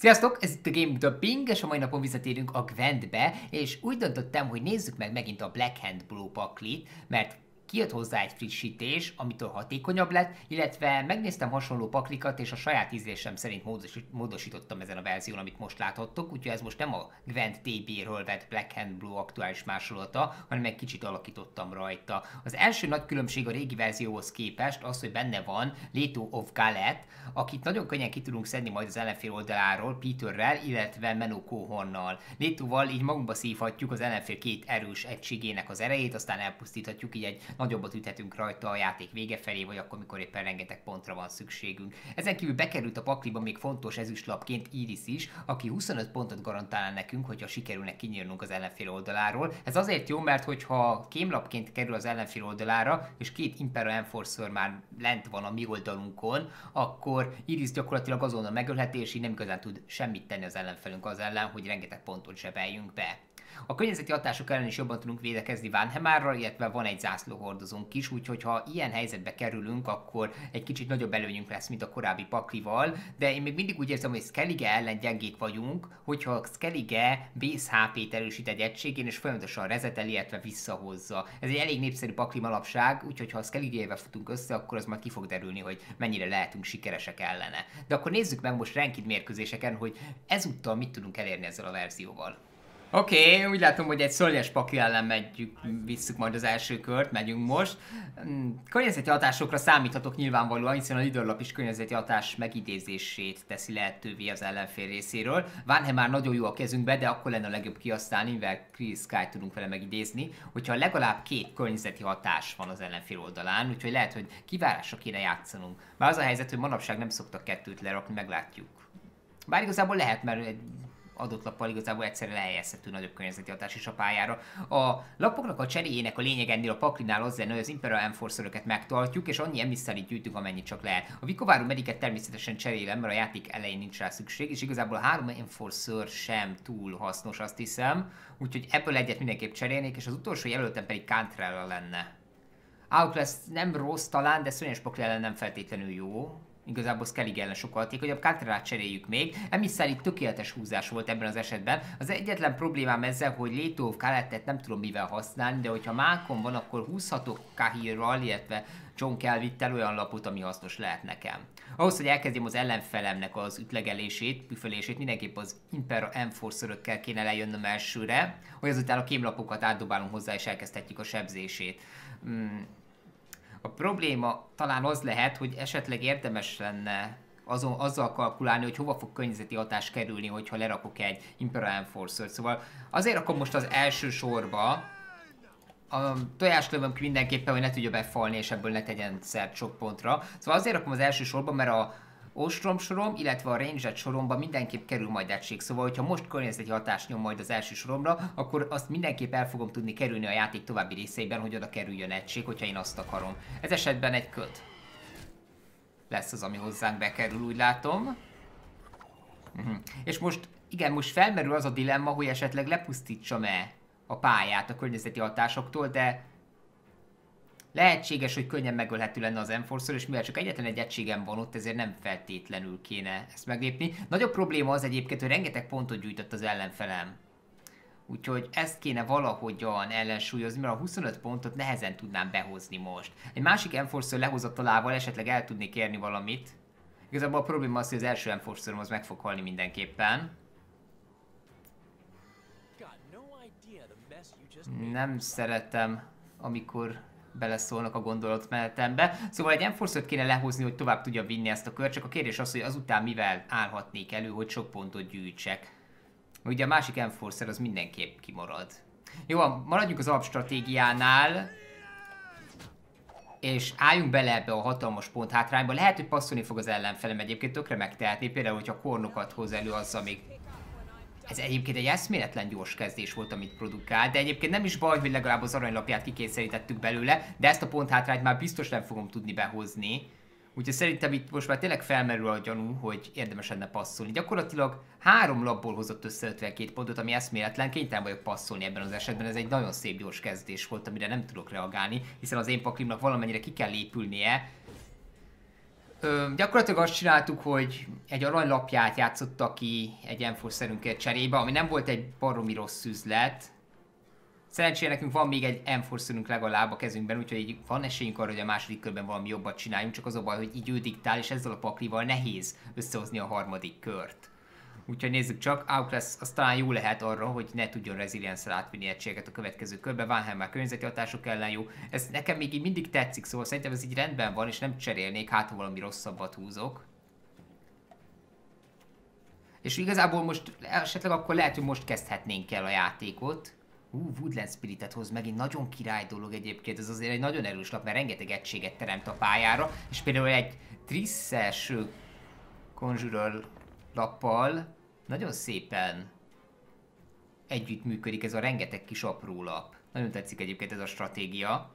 Sziasztok, ez itt a Game The Ping, és a mai napon visszatérünk a Gwentbe, és úgy döntöttem, hogy nézzük meg megint a Black Hand Blue paklit, mert kijött hozzá egy frissítés, amitől hatékonyabb lett, illetve megnéztem hasonló paklikat, és a saját ízlésem szerint módosítottam ezen a verzión, amit most láthattok, úgyhogy ez most nem a Gwent TB-ről vett Black Hand Blue aktuális másolata, hanem egy kicsit alakítottam rajta. Az első nagy különbség a régi verzióhoz képest az, hogy benne van Leto of Galet, akit nagyon könnyen ki tudunk szedni majd az ellenfél oldaláról Peterrel, illetve Menno Cohonnal. Létóval így magunkba szívhatjuk az ellenfél két erős egységének az erejét, aztán elpusztíthatjuk így egy nagyobbat üthetünk rajta a játék vége felé, vagy akkor, mikor éppen rengeteg pontra van szükségünk. Ezen kívül bekerült a pakliba még fontos ezüstlapként Iris is, aki 25 pontot garantál nekünk, hogyha sikerülnek kinyírnunk az ellenfél oldaláról. Ez azért jó, mert hogyha kémlapként kerül az ellenfél oldalára, és két Imperial Enforcer már lent van a mi oldalunkon, akkor Iris gyakorlatilag azonnal megölhetés, nem igazán tud semmit tenni az ellenfelünk az ellen, hogy rengeteg pontot zsebeljünk be. A környezeti hatások ellen is jobban tudunk védekezni Vanhemárral, illetve van egy zászlóhordozónk is, úgyhogy ha ilyen helyzetbe kerülünk, akkor egy kicsit nagyobb előnyünk lesz, mint a korábbi paklival, de én még mindig úgy érzem, hogy Skellige ellen gyengék vagyunk, hogyha Skellige base HP-t erősít egy egységén, és folyamatosan rezeteli, illetve visszahozza. Ez egy elég népszerű pakli alapság, úgyhogy ha Skellige-vel futunk össze, akkor az majd ki fog derülni, hogy mennyire lehetünk sikeresek ellene. De akkor nézzük meg most ranked mérkőzéseken, hogy ezúttal mit tudunk elérni ezzel a verzióval. Oké, okay, úgy látom, hogy egy szörnyes paki ellen megyük, visszük majd az első kört, megyünk most. Hmm, környezeti hatásokra számíthatok nyilvánvalóan, hiszen a időlap is környezeti hatás megidézését teszi lehetővé az ellenfél részéről. Vánhe már nagyon jó a kezünkbe, de akkor lenne a legjobb kihasználni, mivel Chris Sky tudunk vele megidézni, hogyha legalább két környezeti hatás van az ellenfél oldalán, úgyhogy lehet, hogy kivárásra kéne játszanunk. Már az a helyzet, hogy manapság nem szoktak kettőt lerakni, meglátjuk. Bár igazából lehet, mert egy adott lappal igazából egyszerre lehelyezhető nagyobb környezeti hatás is a pályára. A lapoknak a cseréjének a lényeg ennél a paklinál az lenne, hogy az Imperial enforcer megtartjuk, és annyi emisszárit gyűjtünk, amennyit csak lehet. A Vikováru Mediket természetesen cserélem, mert a játék elején nincs rá szükség, és igazából a három Enforcer sem túl hasznos, azt hiszem. Úgyhogy ebből egyet mindenképp cserélnék, és az utolsó jelöltem pedig Cantrella lenne. Outlast nem rossz talán, de szörnyes pakli ellen nem feltétlenül jó igazából Skellig ellen sokkal hatékonyabb, Carterát cseréljük még. Emisszel itt tökéletes húzás volt ebben az esetben. Az egyetlen problémám ezzel, hogy Létov Kalettet nem tudom mivel használni, de hogyha Mákon van, akkor húzhatok Kahirral, illetve John Kelvittel olyan lapot, ami hasznos lehet nekem. Ahhoz, hogy elkezdjem az ellenfelemnek az ütlegelését, püfölését, mindenképp az Impera enforcer kéne lejönnöm elsőre, hogy azután a kémlapokat átdobálom hozzá, és elkezdhetjük a sebzését. Hmm a probléma talán az lehet, hogy esetleg érdemes lenne azon, azzal kalkulálni, hogy hova fog környezeti hatás kerülni, hogyha lerakok egy Imperial Enforcer. Szóval azért rakom most az első sorba, a tojáslövöm ki mindenképpen, hogy ne tudja befalni, és ebből ne tegyen szert sok pontra. Szóval azért rakom az első sorba, mert a Ostrom sorom, illetve a Ranged soromba mindenképp kerül majd egység. Szóval, hogyha most környezeti hatást nyom majd az első soromra, akkor azt mindenképp el fogom tudni kerülni a játék további részeiben, hogy oda kerüljön egység, hogyha én azt akarom. Ez esetben egy köt. Lesz az, ami hozzánk bekerül, úgy látom. Uh-huh. És most, igen, most felmerül az a dilemma, hogy esetleg lepusztítsam-e a pályát a környezeti hatásoktól, de Lehetséges, hogy könnyen megölhető lenne az Enforcer, és mivel csak egyetlen egy egységem van ott, ezért nem feltétlenül kéne ezt meglépni. Nagyobb probléma az egyébként, hogy rengeteg pontot gyűjtött az ellenfelem. Úgyhogy ezt kéne valahogyan ellensúlyozni, mert a 25 pontot nehezen tudnám behozni most. Egy másik Enforcer lehozatalával esetleg el tudnék érni valamit. Igazából a probléma az, hogy az első enforcer az meg fog halni mindenképpen. Nem szeretem, amikor beleszólnak a gondolatmenetembe. Szóval egy enforcer kéne lehozni, hogy tovább tudja vinni ezt a kört, csak a kérdés az, hogy azután mivel állhatnék elő, hogy sok pontot gyűjtsek. Ugye a másik Enforcer az mindenképp kimarad. Jó, maradjunk az alapstratégiánál, és álljunk bele ebbe a hatalmas pont hátrányba. Lehet, hogy passzolni fog az ellenfelem egyébként, tökre megtehetni, például, hogyha kornokat hoz elő, azzal még ez egyébként egy eszméletlen gyors kezdés volt, amit produkál, de egyébként nem is baj, hogy legalább az aranylapját kikényszerítettük belőle, de ezt a pont hátrányt már biztos nem fogom tudni behozni. Úgyhogy szerintem itt most már tényleg felmerül a gyanú, hogy érdemes lenne passzolni. Gyakorlatilag három lapból hozott össze 52 pontot, ami eszméletlen, kénytelen vagyok passzolni ebben az esetben. Ez egy nagyon szép gyors kezdés volt, amire nem tudok reagálni, hiszen az én paklimnak valamennyire ki kell épülnie, Ö, gyakorlatilag azt csináltuk, hogy egy aranylapját játszotta ki egy enforcerünket cserébe, ami nem volt egy baromi rossz üzlet. Szerencsére nekünk van még egy enforcerünk legalább a kezünkben, úgyhogy így van esélyünk arra, hogy a második körben valami jobbat csináljunk, csak az a baj, hogy így ő diktál, és ezzel a paklival nehéz összehozni a harmadik kört. Úgyhogy nézzük csak, Outlast az talán jó lehet arra, hogy ne tudjon resilience átvinni egységeket a következő körbe. Van már környezeti hatások ellen jó. Ez nekem még így mindig tetszik, szóval szerintem ez így rendben van, és nem cserélnék, hát ha valami rosszabbat húzok. És igazából most esetleg akkor lehet, hogy most kezdhetnénk el a játékot. Ú, Woodland Spiritet hoz megint nagyon király dolog egyébként, ez azért egy nagyon erős lap, mert rengeteg egységet teremt a pályára, és például egy Trisses Conjurer lappal nagyon szépen együtt működik ez a rengeteg kis apró lap. Nagyon tetszik egyébként ez a stratégia.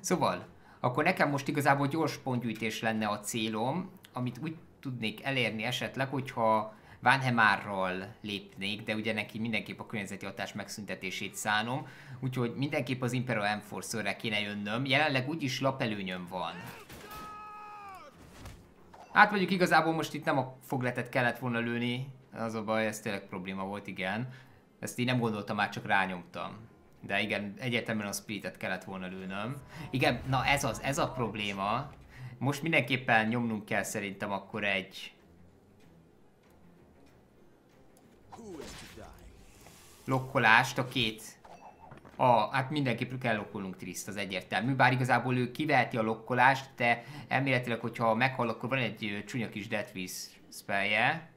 Szóval, akkor nekem most igazából gyors pontgyűjtés lenne a célom, amit úgy tudnék elérni esetleg, hogyha Vanhemárral lépnék, de ugye neki mindenképp a környezeti hatás megszüntetését szánom, úgyhogy mindenképp az Imperial Enforcer-re kéne jönnöm. Jelenleg úgyis lapelőnyöm van. Hát mondjuk igazából most itt nem a fogletet kellett volna lőni, az a baj, ez tényleg probléma volt, igen. Ezt így nem gondoltam, már csak rányomtam. De igen, egyértelműen a spiritet kellett volna lőnöm. Igen, na ez az, ez a probléma. Most mindenképpen nyomnunk kell szerintem akkor egy... Lokkolást a két... A, hát mindenképp kell lokkolnunk Triszt, az egyértelmű. Bár igazából ő kiveheti a lokkolást, de elméletileg, hogyha meghal, akkor van egy csúnya kis Deathwish spellje.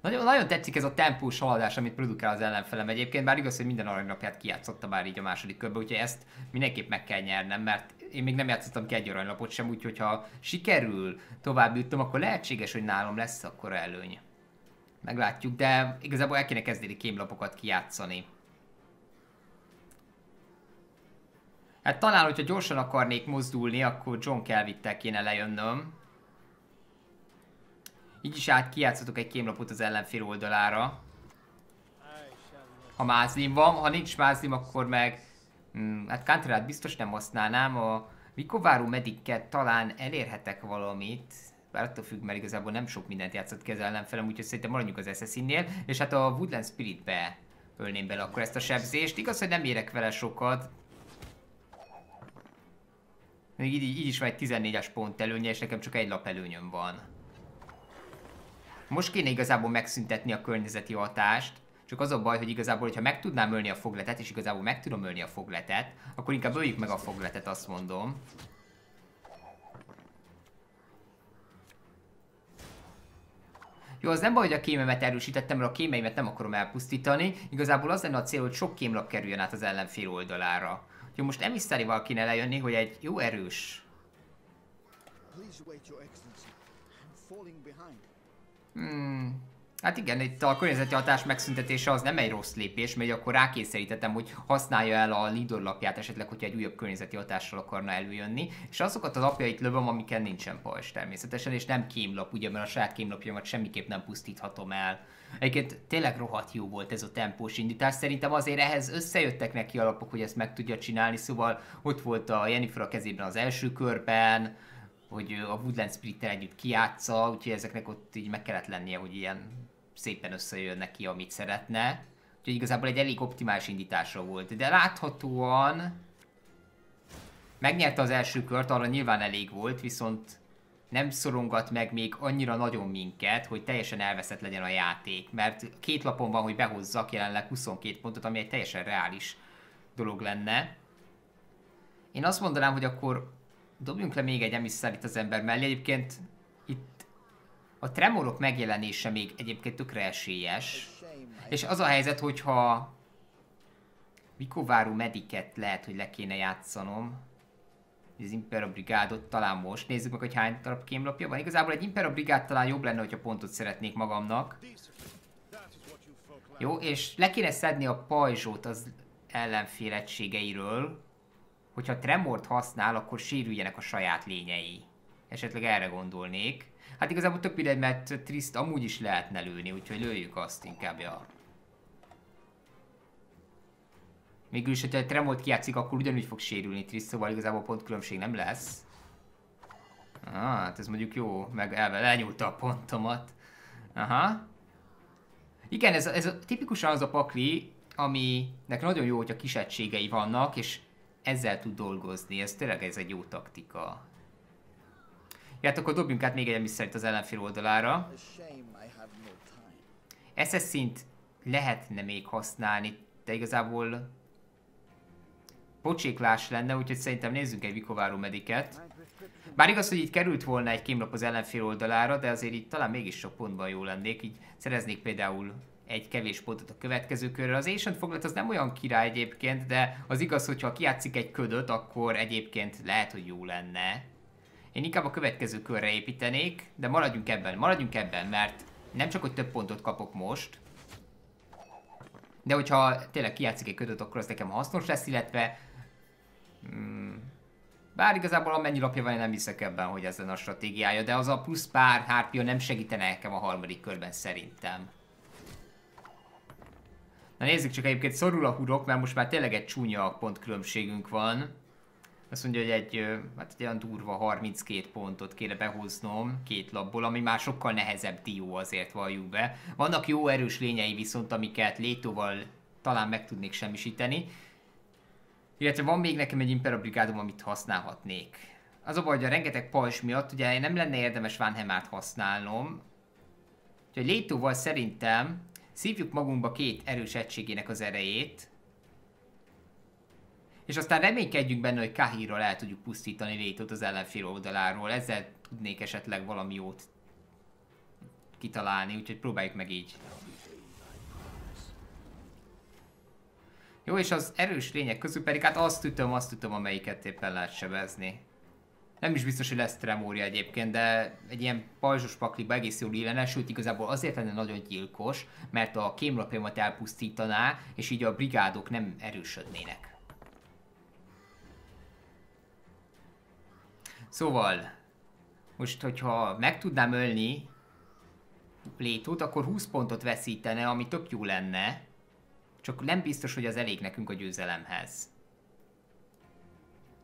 Nagyon, nagyon tetszik ez a tempós haladás, amit produkál az ellenfelem egyébként, bár igaz, hogy minden aranynapját kijátszotta már így a második körbe, úgyhogy ezt mindenképp meg kell nyernem, mert én még nem játszottam ki egy aranylapot sem, úgyhogy ha sikerül tovább jutom, akkor lehetséges, hogy nálam lesz akkor előny. Meglátjuk, de igazából el kéne kezdeni kémlapokat kijátszani. Hát talán, hogyha gyorsan akarnék mozdulni, akkor John Kelvittel kéne lejönnöm. Így is át kijátszatok egy kémlapot az ellenfél oldalára. Ha mázlim van, ha nincs mázlim, akkor meg... Hmm, hát Kanterát biztos nem használnám, a Vikováru Medikket talán elérhetek valamit. Bár attól függ, mert igazából nem sok mindent játszott ki az ellenfelem, úgyhogy szerintem maradjunk az Assassin-nél. És hát a Woodland Spirit-be ölném bele akkor ezt a sebzést. Igaz, hogy nem érek vele sokat. Még így, így is van egy 14-es pont előnye, és nekem csak egy lap előnyöm van. Most kéne igazából megszüntetni a környezeti hatást, csak az a baj, hogy igazából, hogyha meg tudnám ölni a fogletet, és igazából meg tudom ölni a fogletet, akkor inkább öljük meg a fogletet, azt mondom. Jó, az nem baj, hogy a kémemet erősítettem, mert a kémeimet nem akarom elpusztítani. Igazából az lenne a cél, hogy sok kémlap kerüljön át az ellenfél oldalára. Úgyhogy most emisszárival kéne lejönni, hogy egy jó erős... Please wait, your excellency. I'm falling behind. Hmm. Hát igen, itt a környezeti hatás megszüntetése az nem egy rossz lépés, mert akkor rákényszerítettem, hogy használja el a leader lapját esetleg, hogyha egy újabb környezeti hatással akarna előjönni, és azokat az lapjait lövöm, amiken nincsen pajzs természetesen, és nem kémlap, ugye, mert a saját kémlapjamat semmiképp nem pusztíthatom el. Egyébként tényleg rohadt jó volt ez a tempós indítás, szerintem azért ehhez összejöttek neki alapok, hogy ezt meg tudja csinálni, szóval ott volt a Jennifer a kezében az első körben, hogy a Woodland spirit együtt kiátsza, úgyhogy ezeknek ott így meg kellett lennie, hogy ilyen szépen összejön neki, amit szeretne. Úgyhogy igazából egy elég optimális indítása volt. De láthatóan megnyerte az első kört, arra nyilván elég volt, viszont nem szorongat meg még annyira nagyon minket, hogy teljesen elveszett legyen a játék. Mert két lapon van, hogy behozzak jelenleg 22 pontot, ami egy teljesen reális dolog lenne. Én azt mondanám, hogy akkor dobjunk le még egy emisszár itt az ember mellé. Egyébként itt a tremorok megjelenése még egyébként tökre esélyes. És az a helyzet, hogyha Vikováru Mediket lehet, hogy le kéne játszanom. Az Impera Brigádot talán most. Nézzük meg, hogy hány darab kémlapja van. Igazából egy Impera Brigád talán jobb lenne, hogyha pontot szeretnék magamnak. Jó, és le kéne szedni a pajzsót az ellenfél egységeiről hogyha Tremort használ, akkor sérüljenek a saját lényei. Esetleg erre gondolnék. Hát igazából több mindegy, mert Trist amúgy is lehetne lőni, úgyhogy lőjük azt inkább, ja. Mégis, hogyha Tremort kiátszik, akkor ugyanúgy fog sérülni Trist, szóval igazából pont különbség nem lesz. Ah, hát ez mondjuk jó, meg elve elnyúlta a pontomat. Aha. Igen, ez, ez a, tipikusan az a pakli, aminek nagyon jó, hogyha kisettségei vannak, és ezzel tud dolgozni. Ez tényleg ez egy jó taktika. Ja, hát akkor dobjunk át még egy emisszert az ellenfél oldalára. SS szint lehetne még használni, de igazából pocséklás lenne, úgyhogy szerintem nézzünk egy Vikováró mediket. Bár igaz, hogy itt került volna egy kémlap az ellenfél oldalára, de azért itt talán mégis sok pontban jó lennék. Így szereznék például egy kevés pontot a következő körre. Az Ancient foglat az nem olyan király egyébként, de az igaz, hogyha kiátszik egy ködöt, akkor egyébként lehet, hogy jó lenne. Én inkább a következő körre építenék, de maradjunk ebben, maradjunk ebben, mert nem csak, hogy több pontot kapok most, de hogyha tényleg kiátszik egy ködöt, akkor az nekem hasznos lesz, illetve... Hmm, bár igazából amennyi lapja van, én nem hiszek ebben, hogy ez a stratégiája, de az a plusz pár hárpia nem segítene nekem a harmadik körben szerintem. Na nézzük csak egyébként szorul a hurok, mert most már tényleg egy csúnya pontkülönbségünk van. Azt mondja, hogy egy, hát egy olyan durva 32 pontot kéne behoznom két labból, ami már sokkal nehezebb dió azért valljuk be. Vannak jó erős lényei viszont, amiket létóval talán meg tudnék semmisíteni. Illetve van még nekem egy Impera brigádom, amit használhatnék. Az a baj, hogy a rengeteg pajzs miatt ugye nem lenne érdemes Van használnom. Úgyhogy létóval szerintem szívjuk magunkba két erős egységének az erejét, és aztán reménykedjünk benne, hogy Kahirral el tudjuk pusztítani Létot az ellenfél oldaláról. Ezzel tudnék esetleg valami jót kitalálni, úgyhogy próbáljuk meg így. Jó, és az erős lények közül pedig hát azt ütöm, azt ütöm, amelyiket éppen lehet sebezni. Nem is biztos, hogy lesz tremória egyébként, de egy ilyen pajzsos pakliba egész jól illene, sőt igazából azért lenne nagyon gyilkos, mert a kémlapjamat elpusztítaná, és így a brigádok nem erősödnének. Szóval, most hogyha meg tudnám ölni Létót, akkor 20 pontot veszítene, ami tök jó lenne. Csak nem biztos, hogy az elég nekünk a győzelemhez.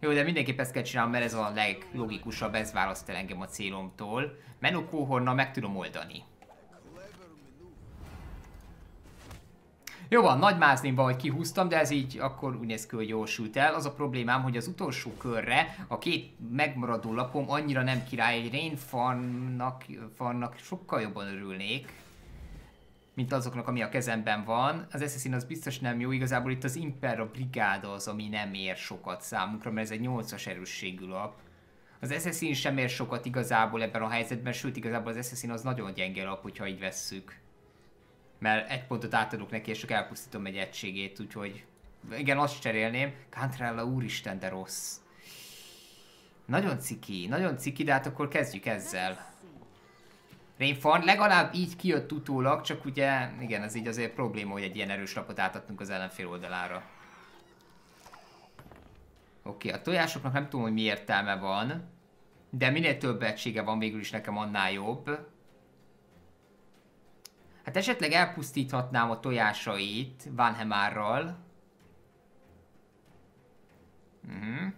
Jó, de mindenképp ezt kell csinálnom, mert ez a leglogikusabb, ez választ el engem a célomtól. Menokóhorna meg tudom oldani. Jó van, nagy mázlim van, hogy kihúztam, de ez így akkor úgy néz ki, hogy jósult el. Az a problémám, hogy az utolsó körre a két megmaradó lapom annyira nem király, egy Rain farmnak, farmnak sokkal jobban örülnék, mint azoknak, ami a kezemben van. Az Assassin az biztos nem jó, igazából itt az Impera Brigád az, ami nem ér sokat számunkra, mert ez egy 8-as erősségű lap. Az Assassin sem ér sokat igazából ebben a helyzetben, sőt igazából az Assassin az nagyon gyenge lap, hogyha így vesszük mert egy pontot átadok neki, és csak elpusztítom egy egységét, úgyhogy igen, azt cserélném. Cantrella, úristen, de rossz. Nagyon ciki, nagyon ciki, de hát akkor kezdjük ezzel. Rainfarn legalább így kijött utólag, csak ugye, igen, ez így azért probléma, hogy egy ilyen erős lapot átadtunk az ellenfél oldalára. Oké, a tojásoknak nem tudom, hogy mi értelme van, de minél több egysége van végül is nekem annál jobb. Hát esetleg elpusztíthatnám a tojásait Vanhemárral. Uh-huh.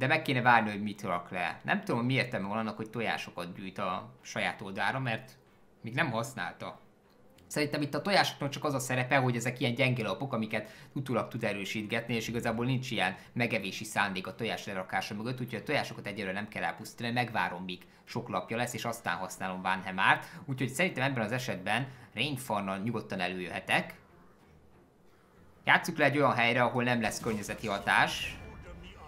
De meg kéne várni, hogy mit rak le. Nem tudom, mi értelme van annak, hogy tojásokat gyűjt a saját oldára, mert még nem használta. Szerintem itt a tojásoknak csak az a szerepe, hogy ezek ilyen gyenge lapok, amiket utólag tud erősítgetni, és igazából nincs ilyen megevési szándék a tojás lerakása mögött, úgyhogy a tojásokat egyelőre nem kell elpusztítani, megvárom, míg sok lapja lesz, és aztán használom Vanhemárt. Úgyhogy szerintem ebben az esetben Rainfarnal nyugodtan előjöhetek. Játsszuk le egy olyan helyre, ahol nem lesz környezeti hatás.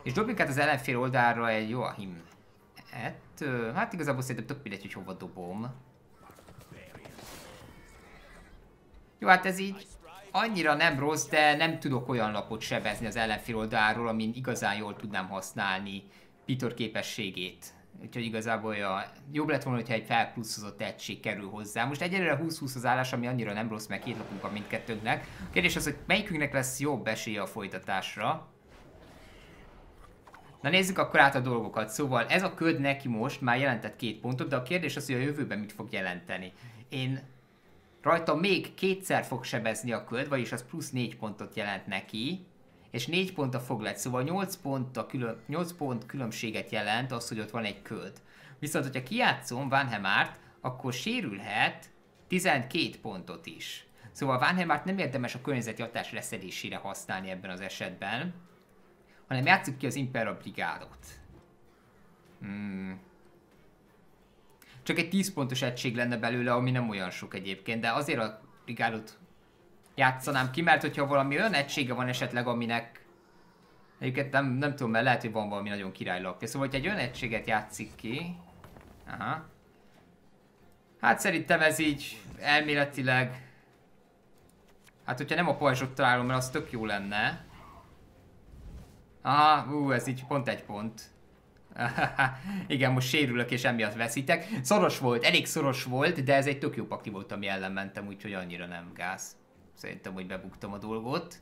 És dobjuk át az ellenfél oldalra egy Joachim. Hát, hát igazából szerintem tök mindegy, hogy hova dobom. Jó, hát ez így annyira nem rossz, de nem tudok olyan lapot sebezni az ellenfél oldalról, amin igazán jól tudnám használni Pitor képességét. Úgyhogy igazából ja, jobb lett volna, hogyha egy felpluszozott egység kerül hozzá. Most egyelőre 20-20 az állás, ami annyira nem rossz, mert két lapunk van mindkettőnknek. A kérdés az, hogy melyikünknek lesz jobb esélye a folytatásra. Na nézzük akkor át a dolgokat. Szóval ez a köd neki most már jelentett két pontot, de a kérdés az, hogy a jövőben mit fog jelenteni. Én Rajta még kétszer fog sebezni a köd, vagyis az plusz 4 pontot jelent neki. és 4 pont a foglet, szóval 8 pont, a külön, 8 pont különbséget jelent az, hogy ott van egy köld. Viszont, hogyha kijátszom Van Hemart, akkor sérülhet 12 pontot is. Szóval Van Hemart nem érdemes a környezeti hatás leszedésére használni ebben az esetben, hanem játsszuk ki az Impera Brigádot. Hmm. Csak egy 10 pontos egység lenne belőle, ami nem olyan sok egyébként, de azért a brigádot játszanám ki, mert hogyha valami olyan egysége van esetleg, aminek Egyébként nem, nem tudom, mert lehet, hogy van valami nagyon királylapja. Szóval, hogyha egy olyan egységet játszik ki... Aha. Hát szerintem ez így elméletileg... Hát, hogyha nem a pajzsot találom, mert az tök jó lenne. Aha, ú, ez így pont egy pont. Igen, most sérülök és emiatt veszítek. Szoros volt, elég szoros volt, de ez egy tök jó pakli volt, ami ellen mentem, úgyhogy annyira nem gáz. Szerintem, hogy bebuktam a dolgot.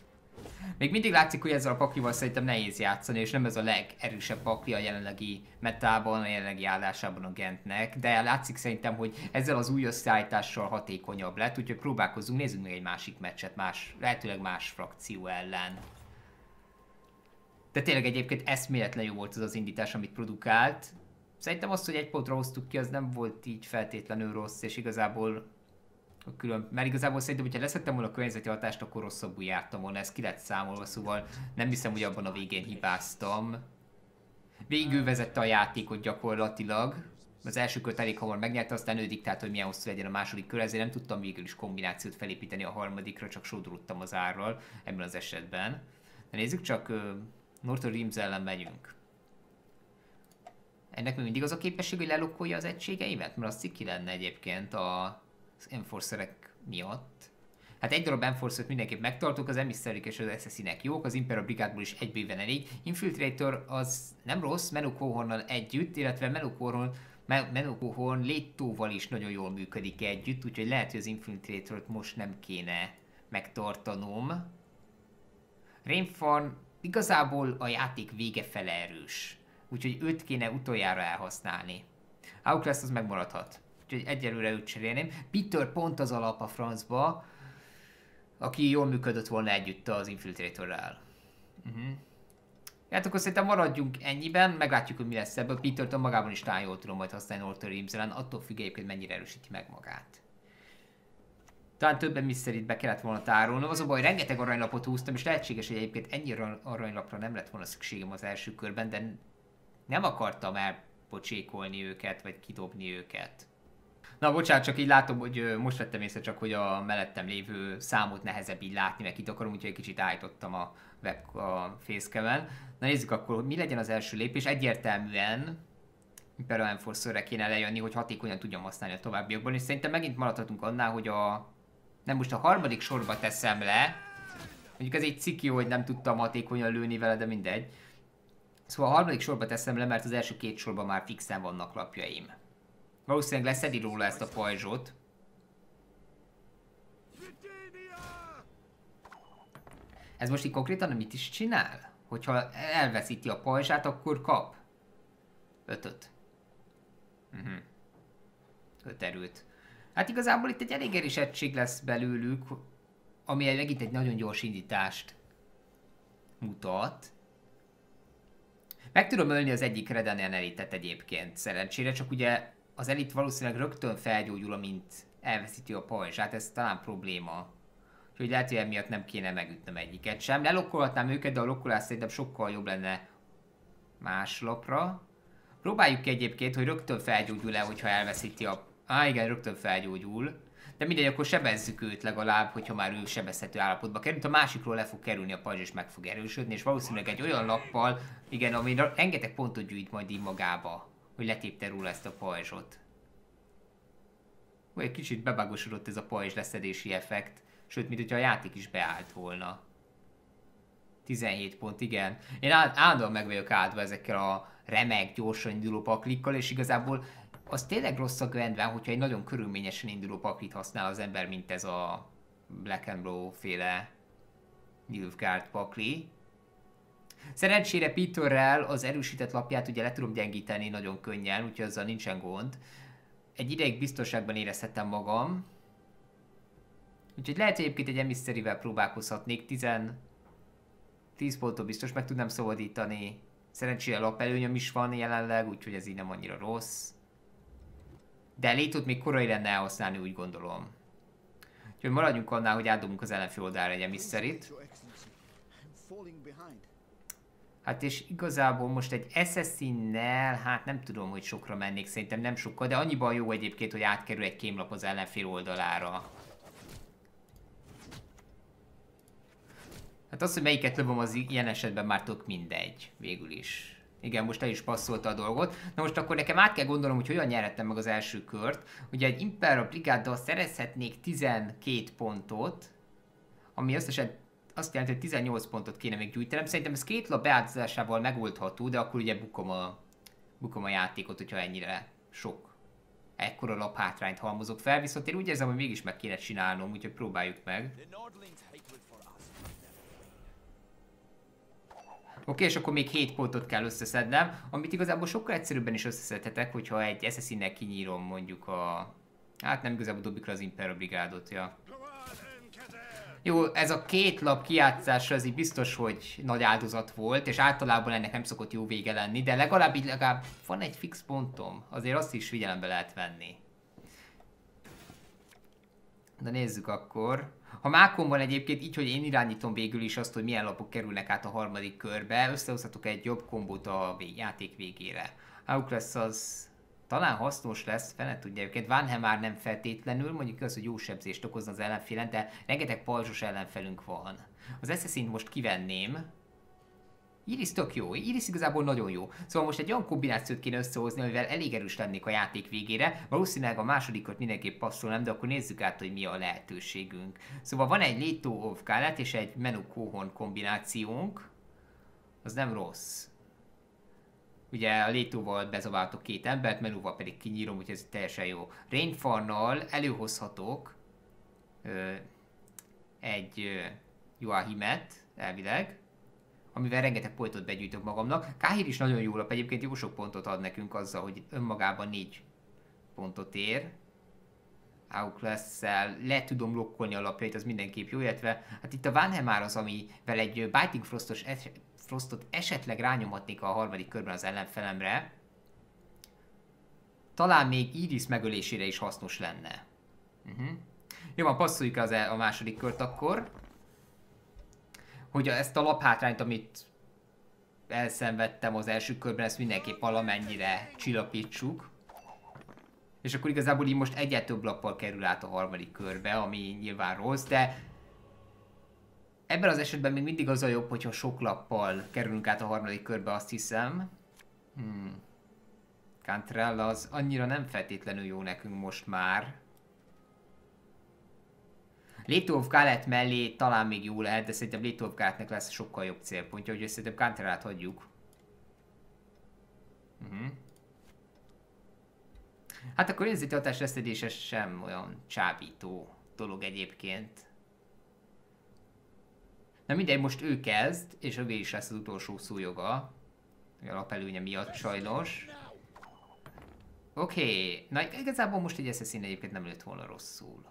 Még mindig látszik, hogy ezzel a paklival szerintem nehéz játszani, és nem ez a legerősebb pakli a jelenlegi metában, a jelenlegi állásában a Gentnek, de látszik szerintem, hogy ezzel az új összeállítással hatékonyabb lett, úgyhogy próbálkozunk, nézzünk meg egy másik meccset, más, lehetőleg más frakció ellen. De tényleg egyébként eszméletlen jó volt az az indítás, amit produkált. Szerintem azt, hogy egy pontra hoztuk ki, az nem volt így feltétlenül rossz, és igazából külön, mert igazából szerintem, hogyha leszettem volna a környezeti hatást, akkor rosszabbul jártam volna, ez ki lett számolva, szóval nem hiszem, hogy abban a végén hibáztam. Végül vezette a játékot gyakorlatilag. Az első kört elég hamar megnyerte, aztán ő diktált, hogy milyen hosszú legyen a második kör, ezért nem tudtam végül is kombinációt felépíteni a harmadikra, csak sodródtam az árral ebben az esetben. De nézzük csak, Norton Rims ellen megyünk. Ennek még mindig az a képesség, hogy lelokkolja az egységeimet? Mert az ciki lenne egyébként az enforcerek miatt. Hát egy darab enforcert mindenképp megtartok, az emisszerik és az assassinnek jók, az Imperial Brigádból is egy bőven elég. Infiltrator az nem rossz, Menukohornnal együtt, illetve Menukohorn Menukohorn Léttóval is nagyon jól működik együtt, úgyhogy lehet, hogy az Infiltratort most nem kéne megtartanom. Rainfarm igazából a játék vége fele erős, úgyhogy őt kéne utoljára elhasználni. Outlast az megmaradhat úgyhogy egyelőre őt cserélném. Peter pont az alap a francba, aki jól működött volna együtt az Infiltratorrel. Uh-huh. Hát akkor szerintem maradjunk ennyiben, meglátjuk, hogy mi lesz ebből. peter magában is talán jól tudom majd használni Orton Rimzelen, attól függ egyébként mennyire erősíti meg magát. Talán többen is szerint be kellett volna tárolni. Az a baj, rengeteg aranylapot húztam, és lehetséges, hogy egyébként ennyi aranylapra nem lett volna szükségem az első körben, de nem akartam elpocsékolni őket, vagy kidobni őket. Na bocsánat, csak így látom, hogy most vettem észre csak, hogy a mellettem lévő számot nehezebb így látni, mert itt akarom, úgyhogy egy kicsit állítottam a web a facecam Na nézzük akkor, hogy mi legyen az első lépés. Egyértelműen Imperial enforcer kéne lejönni, hogy hatékonyan tudjam használni a továbbiakban, és szerintem megint maradhatunk annál, hogy a... Nem most a harmadik sorba teszem le, mondjuk ez egy ciki, hogy nem tudtam hatékonyan lőni vele, de mindegy. Szóval a harmadik sorba teszem le, mert az első két sorban már fixen vannak lapjaim. Valószínűleg leszedi róla ezt a pajzsot. Ez most így konkrétan mit is csinál? Hogyha elveszíti a pajzsát, akkor kap. Ötöt. Uh-huh. Öt erőt. Hát igazából itt egy elég erős egység lesz belőlük, ami megint egy nagyon gyors indítást mutat. Meg tudom ölni az egyik Redanian elitet egyébként szerencsére, csak ugye az elit valószínűleg rögtön felgyógyul, amint elveszíti a pajzsát, ez talán probléma. Úgyhogy lehet, hogy emiatt nem kéne megütnöm egyiket sem. Lelokkolhatnám őket, de a lokkolás szerintem sokkal jobb lenne más lapra. Próbáljuk egyébként, hogy rögtön felgyógyul-e, hogyha elveszíti a... Á, igen, rögtön felgyógyul. De mindegy, akkor sebezzük őt legalább, hogyha már ő sebezhető állapotba került. A másikról le fog kerülni a pajzs, és meg fog erősödni, és valószínűleg egy olyan lappal, igen, ami rengeteg pontot gyűjt majd így magába hogy letépte róla ezt a pajzsot. Vagy egy kicsit bebagosodott ez a pajzs leszedési effekt, sőt, mint hogyha a játék is beállt volna. 17 pont, igen. Én állandóan meg vagyok áldva ezekkel a remek, gyorsan induló paklikkal, és igazából az tényleg rossz a Gwendben, hogyha egy nagyon körülményesen induló paklit használ az ember, mint ez a Black and Blow féle Nilfgaard pakli. Szerencsére Peterrel az erősített lapját ugye le tudom gyengíteni nagyon könnyen, úgyhogy azzal nincsen gond. Egy ideig biztonságban érezhetem magam. Úgyhogy lehet, hogy egyébként egy emisszerivel próbálkozhatnék. 10... 10 pontot biztos meg tudnám szabadítani. Szerencsére lapelőnyöm is van jelenleg, úgyhogy ez így nem annyira rossz. De létot még korai lenne elhasználni, úgy gondolom. Úgyhogy maradjunk annál, hogy átdobunk az ellenfél oldalra egy emisszerit. Hát és igazából most egy Assassin-nel, hát nem tudom, hogy sokra mennék, szerintem nem sokkal, de annyiban jó egyébként, hogy átkerül egy kémlap az ellenfél oldalára. Hát az, hogy melyiket lövöm, az ilyen esetben már tök mindegy, végül is. Igen, most el is passzolta a dolgot. Na most akkor nekem át kell gondolnom, hogy hogyan nyerhettem meg az első kört. Ugye egy Impera Brigáddal szerezhetnék 12 pontot, ami összesen azt jelenti, hogy 18 pontot kéne még gyűjtenem. Szerintem ez két lap beáldozásával megoldható, de akkor ugye bukom a, bukom a játékot, hogyha ennyire sok ekkora lap hátrányt halmozok fel, viszont én úgy érzem, hogy mégis meg kéne csinálnom, úgyhogy próbáljuk meg. Oké, és akkor még 7 pontot kell összeszednem, amit igazából sokkal egyszerűbben is összeszedhetek, hogyha egy assassin kinyírom mondjuk a... Hát nem igazából dobjuk le az Impera Brigádot, ja. Jó, ez a két lap kiátszása az így biztos, hogy nagy áldozat volt, és általában ennek nem szokott jó vége lenni, de legalább így legalább van egy fix pontom, azért azt is figyelembe lehet venni. De nézzük akkor. Ha mákon van egyébként így, hogy én irányítom végül is azt, hogy milyen lapok kerülnek át a harmadik körbe, összehozhatok egy jobb kombót a játék végére. Auk lesz az talán hasznos lesz, fene tudja egyébként. Van már nem feltétlenül, mondjuk az, hogy jó sebzést okozna az ellenfélen, de rengeteg pajzsos ellenfelünk van. Az assassin most kivenném, Iris tök jó, Iris igazából nagyon jó. Szóval most egy olyan kombinációt kéne összehozni, amivel elég erős lennék a játék végére. Valószínűleg a másodikot mindenképp passzolnám, de akkor nézzük át, hogy mi a lehetőségünk. Szóval van egy Leto of Galet és egy Menu Kohon kombinációnk. Az nem rossz. Ugye a Létóval bezaváltok két embert, Menúval pedig kinyírom, úgyhogy ez teljesen jó. Rainfarnal előhozhatok ö, egy ö, Joahimet, elvileg, amivel rengeteg pontot begyűjtök magamnak. Káhír is nagyon jó lap, egyébként jó sok pontot ad nekünk azzal, hogy önmagában négy pontot ér. Outlast-szel le tudom lokkolni a lapjait, az mindenképp jó, illetve hát itt a Vanhemár az, amivel egy Biting Frostos es- Frostot esetleg rányomhatnék a harmadik körben az ellenfelemre. Talán még Iris megölésére is hasznos lenne. Uh-huh. Jó van, passzoljuk az el, a második kört akkor hogy ezt a laphátrányt, amit elszenvedtem az első körben, ezt mindenképp valamennyire csillapítsuk. És akkor igazából így most egyet több lappal kerül át a harmadik körbe, ami nyilván rossz, de ebben az esetben még mindig az a jobb, hogyha sok lappal kerülünk át a harmadik körbe, azt hiszem. Hmm. Cantrell az annyira nem feltétlenül jó nekünk most már. Létov Galet mellé talán még jó lehet, de szerintem Létov Galetnek lesz sokkal jobb célpontja, úgyhogy szerintem Canterát hagyjuk. Uh-huh. Hát akkor érzéti hatás leszedése sem olyan csábító dolog egyébként. Na mindegy, most ő kezd, és övé is lesz az utolsó szójoga. A lapelőnye miatt sajnos. Oké, okay. na igazából most egy Assassin egyébként nem lett volna rosszul.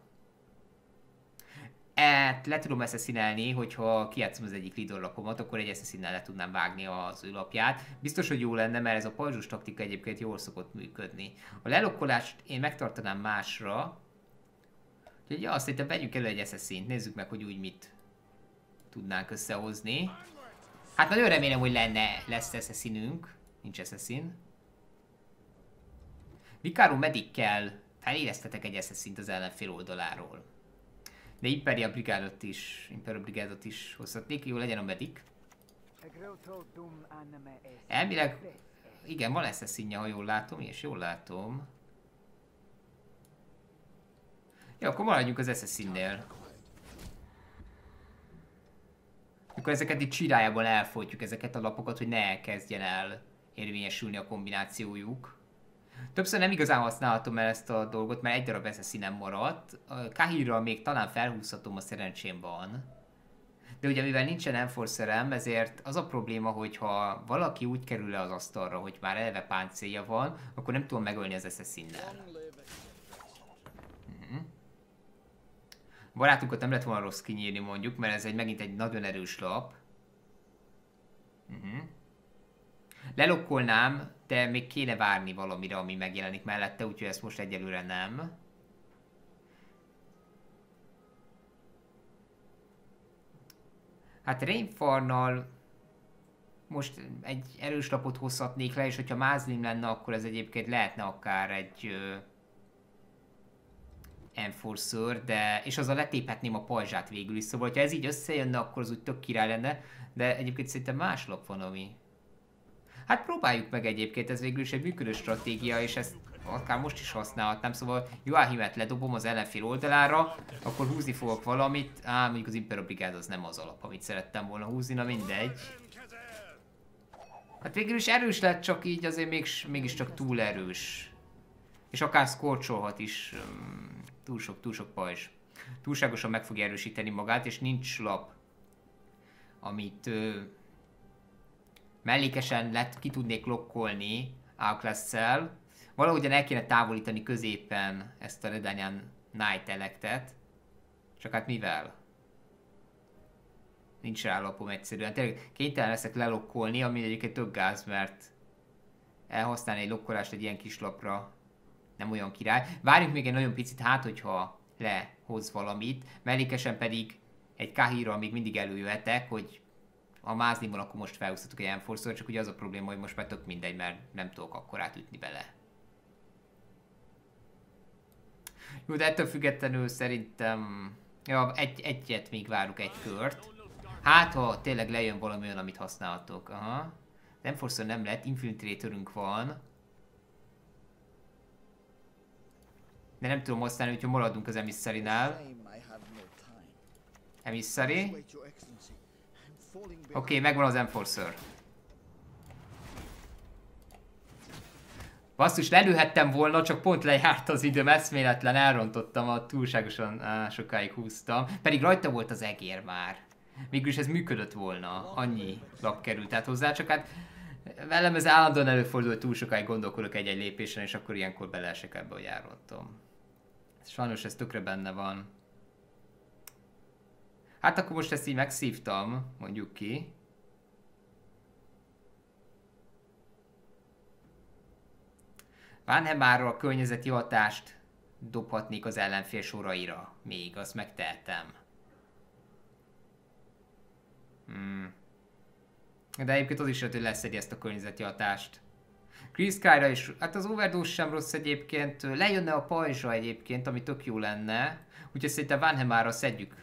E, le tudom színelni, hogyha kiátszom az egyik leader lapomat, akkor egy assassin le tudnám vágni az ő lapját. Biztos, hogy jó lenne, mert ez a pajzsos taktika egyébként jól szokott működni. A lelokkolást én megtartanám másra. Úgyhogy ja, szerintem vegyük elő egy assassin nézzük meg, hogy úgy mit tudnánk összehozni. Hát nagyon remélem, hogy lenne, lesz assassinünk. Nincs assassin. Vikáro medikkel felélesztetek egy assassin az ellenfél oldaláról. De Imperia Brigádot is, Imperia Brigádot is hozhatnék, jó legyen a medik. Elvileg, igen, van lesz színje, ha jól látom, és jól látom. Jó, akkor maradjunk az Assassin-nél. Akkor ezeket itt csirájában elfolytjuk ezeket a lapokat, hogy ne elkezdjen el érvényesülni a kombinációjuk. Többször nem igazán használhatom el ezt a dolgot, mert egy darab színem maradt. Kahirra még talán felhúzhatom, a szerencsém van. De ugye mivel nincsen enforcerem, ezért az a probléma, hogy ha valaki úgy kerül le az asztalra, hogy már eleve páncélja van, akkor nem tudom megölni az assassin-nel. Mhm. Barátunkat nem lett volna rossz kinyírni mondjuk, mert ez egy megint egy nagyon erős lap. Lelokkolnám, de még kéne várni valamire, ami megjelenik mellette, úgyhogy ezt most egyelőre nem. Hát Rainfarnal most egy erős lapot hozhatnék le, és hogyha Mázlim lenne, akkor ez egyébként lehetne akár egy uh, Enforcer, de, és azzal letéphetném a pajzsát végül is, szóval ha ez így összejönne, akkor az úgy tök király lenne, de egyébként szerintem más lap van, ami... Hát próbáljuk meg egyébként, ez végül is egy működő stratégia, és ezt akár most is használhatnám, szóval Joachimet ledobom az ellenfél oldalára, akkor húzni fogok valamit, á, mondjuk az Impero Brigád az nem az alap, amit szerettem volna húzni, na mindegy. Hát végül is erős lett, csak így azért mégis, mégiscsak túl erős. És akár szkorcsolhat is, túl sok, túl sok pajzs. Túlságosan meg fogja erősíteni magát, és nincs lap, amit ö, mellékesen lett, ki tudnék lokkolni Outclass-szel, Valahogyan el kéne távolítani középen ezt a Redanian Knight electet. Csak hát mivel? Nincs rá lapom egyszerűen. Tényleg kénytelen leszek lelokkolni, ami egyébként tök gáz, mert elhasználni egy lokkolást egy ilyen kis lapra nem olyan király. Várjunk még egy nagyon picit, hát hogyha lehoz valamit, mellékesen pedig egy kahira még mindig előjöhetek, hogy a mázlimon akkor most felhúzhatok egy enforcer csak ugye az a probléma, hogy most már tök mindegy, mert nem tudok akkor átütni bele. Jó, de ettől függetlenül szerintem... Ja, egy, egyet még várunk egy kört. Hát, ha tényleg lejön valami olyan, amit használhatok. Aha. Nem forszor nem lett, infiltrétorunk van. De nem tudom használni, hogyha maradunk az emisszarinál. Emissary. Oké, okay, megvan az Enforcer. Basszus, lelőhettem volna, csak pont lejárt az időm, eszméletlen, elrontottam, a túlságosan á, sokáig húztam. Pedig rajta volt az egér már. Mégis ez működött volna, annyi lap került tehát hozzá, csak hát velem ez állandóan előfordul, hogy túl sokáig gondolkodok egy-egy lépésen, és akkor ilyenkor beleesek ebbe, hogy elrontom. Sajnos ez tökre benne van. Hát akkor most ezt így megszívtam, mondjuk ki. Vanhemáról a környezeti hatást dobhatnék az ellenfél soraira. Még, azt megtehetem. Hmm. De egyébként az is lehet, hogy leszedi ezt a környezeti hatást. Chris Skyra is, hát az overdose sem rossz egyébként, lejönne a pajzsa egyébként, ami tök jó lenne. Úgyhogy szerintem Vanhemára szedjük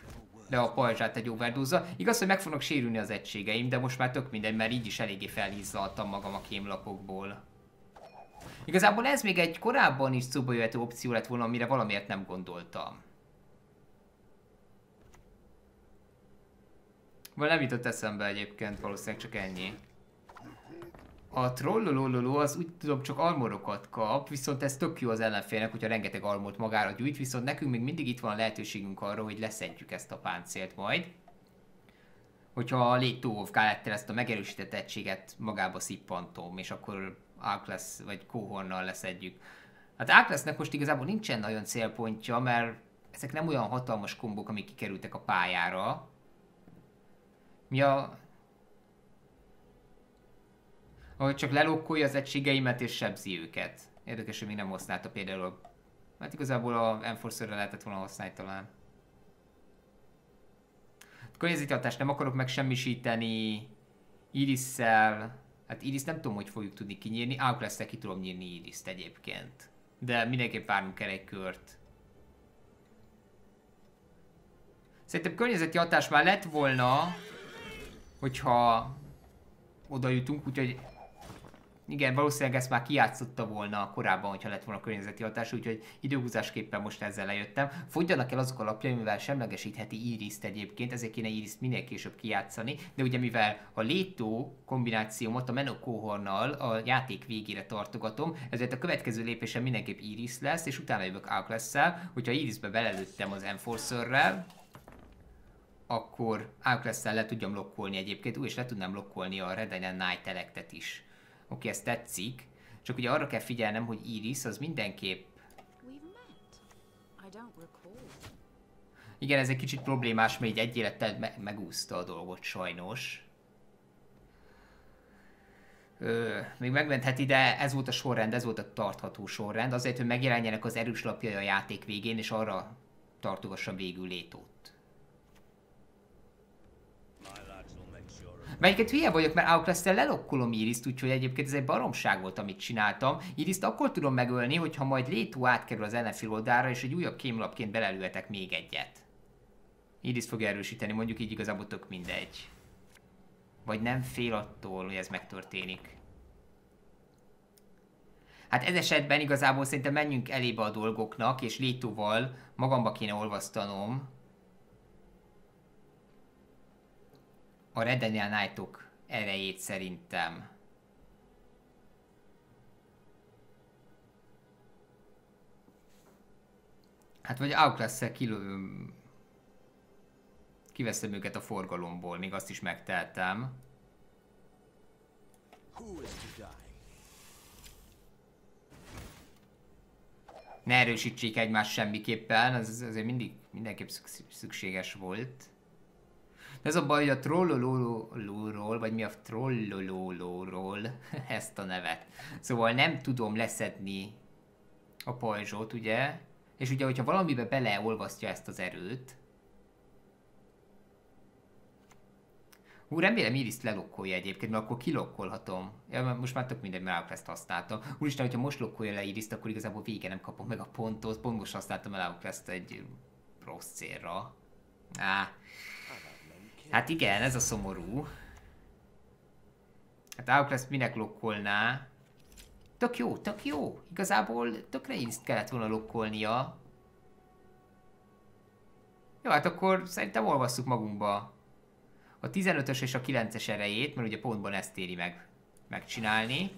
le a pajzsát egy overdose Igaz, hogy meg fognak sérülni az egységeim, de most már tök mindegy, mert így is eléggé felhízzaltam magam a kémlapokból. Igazából ez még egy korábban is szóba jöhető opció lett volna, amire valamiért nem gondoltam. Vagy nem jutott eszembe egyébként, valószínűleg csak ennyi. A trollolóloló az úgy tudom csak armorokat kap, viszont ez tök jó az ellenfélnek, hogyha rengeteg armort magára gyújt, viszont nekünk még mindig itt van a lehetőségünk arra, hogy leszedjük ezt a páncélt majd. Hogyha a Late of ezt a megerősített egységet magába szippantom, és akkor Arkless vagy Kohornal leszedjük. Hát Arklessnek most igazából nincsen nagyon célpontja, mert ezek nem olyan hatalmas kombok, amik kikerültek a pályára. Mi a... Ahogy csak lelokkolja az egységeimet és sebzi őket. Érdekes, hogy még nem használta például Hát igazából a enforcer lehetett volna használni talán. Környezeti nem akarok megsemmisíteni. Iris-szel Hát iris nem tudom, hogy fogjuk tudni kinyírni. lesz ki tudom nyírni iris egyébként. De mindenképp várnunk kell egy kört. Szerintem környezeti hatás már lett volna, hogyha oda jutunk, úgyhogy igen, valószínűleg ezt már kijátszotta volna korábban, hogyha lett volna környezeti hatás, úgyhogy időhúzásképpen most ezzel lejöttem. Fogyjanak el azok a lapjai, mivel semlegesítheti Iris-t egyébként, ezért kéne Iris-t minél később kijátszani, de ugye mivel a Létó kombinációmat a Menok Kohornal a játék végére tartogatom, ezért a következő lépésem mindenképp Iris lesz, és utána jövök Outlast-szel, hogyha Irisbe belelőttem az Enforcerrel, akkor Outlast-szel le tudjam lokkolni egyébként, úgy és le tudnám lokkolni a Red Night Electet is. Oké, ez tetszik. Csak ugye arra kell figyelnem, hogy Iris az mindenképp... Igen, ez egy kicsit problémás, mert így egy élettel me megúszta a dolgot sajnos. Ö, még megmentheti, de ez volt a sorrend, ez volt a tartható sorrend, azért, hogy megjelenjenek az erős lapjai a játék végén, és arra tartogassa végül létót. Melyiket hülye vagyok, mert Outlast-tel lelokkolom Iris-t, úgyhogy egyébként ez egy baromság volt, amit csináltam. Iris-t akkor tudom megölni, hogyha majd Létó átkerül az ellenfél oldalra, és egy újabb kémlapként belelőhetek még egyet. Iris fog erősíteni, mondjuk így igazából tök mindegy. Vagy nem fél attól, hogy ez megtörténik. Hát ez esetben igazából szerintem menjünk elébe a dolgoknak, és Létóval magamba kéne olvasztanom a Redenial Knightok erejét szerintem. Hát vagy Outlast-szel kilő... kiveszem őket a forgalomból, még azt is megteltem. Ne erősítsék egymást semmiképpen, az azért mindig mindenképp szükséges volt. Ez a baj, hogy a trollolóról, vagy mi a trollolóról ezt a nevet. Szóval nem tudom leszedni a pajzsot, ugye? És ugye, hogyha valamibe beleolvasztja ezt az erőt, Hú, remélem Iris-t lelokkolja egyébként, mert akkor kilokkolhatom. Ja, most már tök minden, mert ezt használtam. Úristen, hogyha most lokkolja le iris akkor igazából vége nem kapom meg a pontot. Pont most használtam el Outlast egy rossz célra. Á, Hát igen, ez a szomorú. Hát Outlast minek lokkolná? Tök jó, tök jó. Igazából tökre inszt kellett volna lokkolnia. Jó, hát akkor szerintem olvasszuk magunkba a 15-ös és a 9-es erejét, mert ugye pontban ezt éri meg megcsinálni.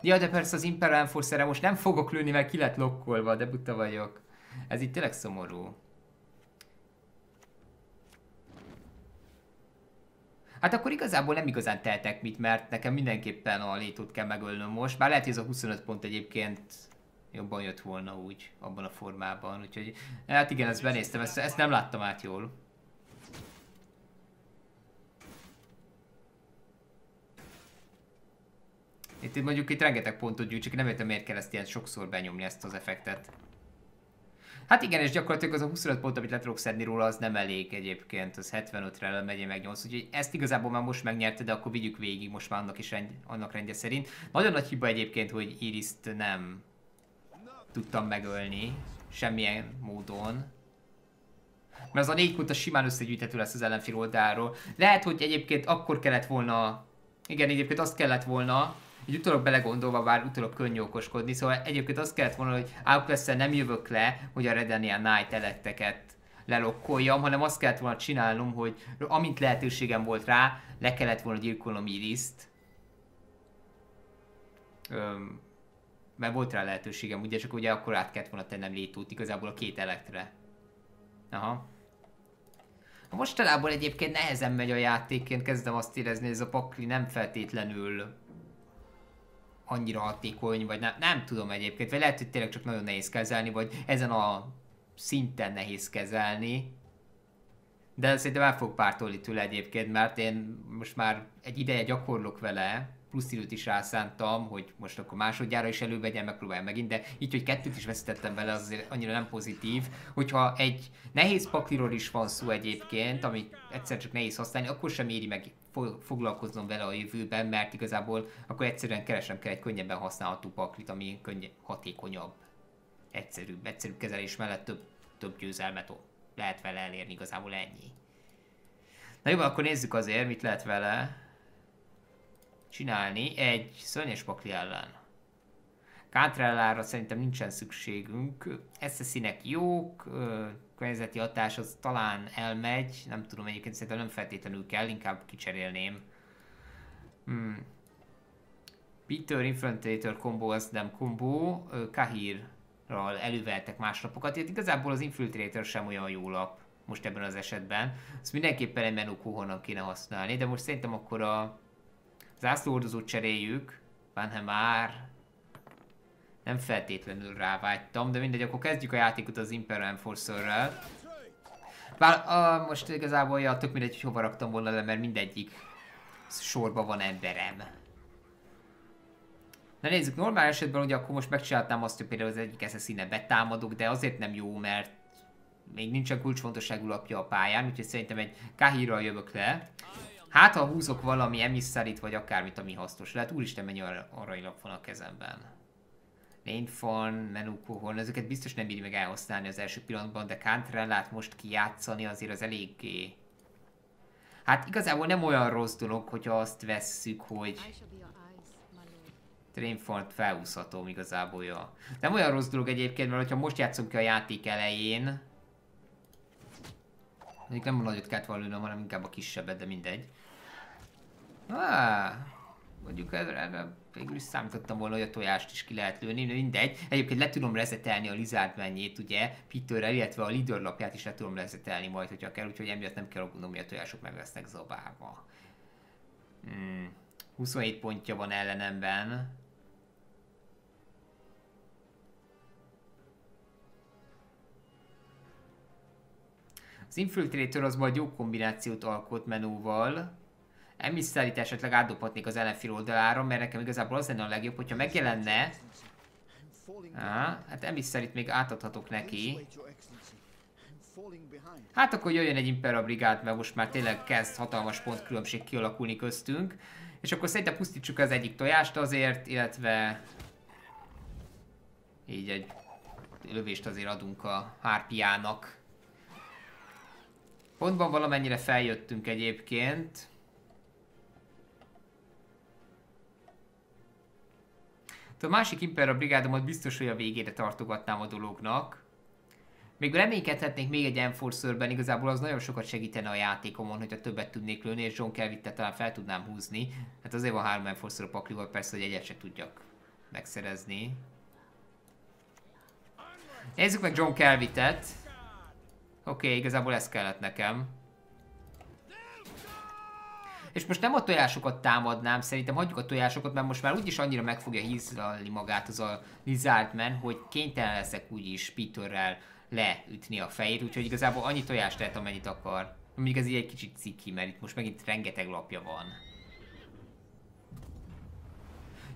Ja, de persze az Imperial Enforcer-re most nem fogok lőni, mert ki lett lokkolva, de buta vagyok. Ez itt tényleg szomorú. Hát akkor igazából nem igazán teltek mit, mert nekem mindenképpen a létót kell megölnöm most. Bár lehet, hogy ez a 25 pont egyébként jobban jött volna úgy, abban a formában. Úgyhogy, hát igen, ezt benéztem, ezt, ezt nem láttam át jól. Itt mondjuk itt rengeteg pontot gyűjt, csak nem értem miért kell ezt ilyen sokszor benyomni ezt az effektet. Hát igen, és gyakorlatilag az a 25 pont, amit le tudok szedni róla, az nem elég egyébként, az 75-re megy meg 8, úgyhogy ezt igazából már most megnyerte, de akkor vigyük végig most már annak is rend, annak rendje szerint. Nagyon nagy hiba egyébként, hogy Iris-t nem tudtam megölni, semmilyen módon. Mert az a négy pont a simán összegyűjthető lesz az ellenfél oldalról. Lehet, hogy egyébként akkor kellett volna, igen, egyébként azt kellett volna, így utólag belegondolva, bár utólag könnyű okoskodni, szóval egyébként azt kellett volna, hogy outlast nem jövök le, hogy a Redania Night elekteket lelokkoljam, hanem azt kellett volna csinálnom, hogy amint lehetőségem volt rá, le kellett volna gyilkolnom Iris-t. Öm, mert volt rá lehetőségem, ugye csak ugye akkor át kellett volna tennem létót igazából a két elektre. Aha. Mostanában egyébként nehezen megy a játékként, kezdem azt érezni, hogy ez a pakli nem feltétlenül annyira hatékony, vagy nem, nem tudom egyébként, vagy lehet, hogy tényleg csak nagyon nehéz kezelni, vagy ezen a szinten nehéz kezelni. De szerintem el fog pártolni tőle egyébként, mert én most már egy ideje gyakorlok vele, plusz időt is rászántam, hogy most akkor másodjára is elővegyem, megpróbáljam megint, de így, hogy kettőt is veszítettem vele, az azért annyira nem pozitív. Hogyha egy nehéz pakliról is van szó egyébként, amit egyszer csak nehéz használni, akkor sem éri meg foglalkoznom vele a jövőben, mert igazából akkor egyszerűen keresem kell egy könnyebben használható paklit, ami könny- hatékonyabb, egyszerűbb, egyszerűbb kezelés mellett több, több győzelmet lehet vele elérni, igazából ennyi. Na jó, akkor nézzük azért, mit lehet vele csinálni egy szörnyes pakli ellen. Kátrellára szerintem nincsen szükségünk. Eszeszinek jók, környezeti hatás az talán elmegy, nem tudom egyébként szerintem nem feltétlenül kell, inkább kicserélném. Hmm. Peter Infiltrator combo az nem combo, Kahirral előveltek más lapokat, tehát igazából az Infiltrator sem olyan jó lap most ebben az esetben. Ezt mindenképpen egy menú kohonnan kéne használni, de most szerintem akkor a zászlóhordozót cseréljük, Van már nem feltétlenül rávágytam, de mindegy, akkor kezdjük a játékot az Imperial Enforcer-rel. Bár a, most igazából ja, tök mindegy, hogy hova raktam volna le, mert mindegyik sorban van emberem. Na nézzük, normál esetben ugye akkor most megcsináltam azt, hogy például az egyik assassin betámadok, de azért nem jó, mert még nincsen kulcsfontosságú lapja a pályán, úgyhogy szerintem egy kahira jövök le. Hát ha húzok valami emisszárit, vagy akármit, ami hasznos lehet, úristen mennyi aranylap van a kezemben. Rainfon, Menuko ezeket biztos nem bíri meg elhasználni az első pillanatban, de Cantrellát most kijátszani azért az eléggé... Hát igazából nem olyan rossz dolog, hogyha azt vesszük, hogy Trainfont felhúzhatom igazából, ja. Nem olyan rossz dolog egyébként, mert ha most játszom ki a játék elején, Mondjuk nem a nagyot kellett volna lőnöm, hanem inkább a kisebbet, de mindegy. Ah, mondjuk erre végül is számítottam volna, hogy a tojást is ki lehet lőni, de mindegy. Egyébként le tudom rezetelni a Lizard mennyét, ugye, Peterrel, illetve a Leader lapját is le tudom rezetelni majd, hogyha kell, úgyhogy emiatt nem kell aggódnom, hogy a tojások meg lesznek zabálva. Hmm. 27 pontja van ellenemben. Az Infiltrator az majd jó kombinációt alkot menúval. Emisszarit esetleg átdobhatnék az ellenfél oldalára, mert nekem igazából az lenne a legjobb, hogyha megjelenne. Á, hát Emissarit még átadhatok neki. Hát akkor jöjjön egy Impera brigád, mert most már tényleg kezd hatalmas pontkülönbség kialakulni köztünk. És akkor szerintem pusztítsuk az egyik tojást azért, illetve így egy lövést azért adunk a hárpiának. Pontban valamennyire feljöttünk egyébként. A másik Impera brigádomat biztos, hogy a végére tartogatnám a dolognak. Még reménykedhetnék még egy Enforcerben, igazából az nagyon sokat segítene a játékomon, hogyha többet tudnék lőni, és John Kelvittet talán fel tudnám húzni. Hát azért van három Enforcer a paklival, persze, hogy egyet se tudjak megszerezni. Nézzük meg John Kelvittet. Oké, okay, igazából ez kellett nekem. És most nem a tojásokat támadnám, szerintem hagyjuk a tojásokat, mert most már úgyis annyira meg fogja hízlalni magát az a Lizardman, hogy kénytelen leszek úgyis Peterrel leütni a fejét, úgyhogy igazából annyi tojást lehet, amennyit akar. Még ez így egy kicsit ciki, mert itt most megint rengeteg lapja van.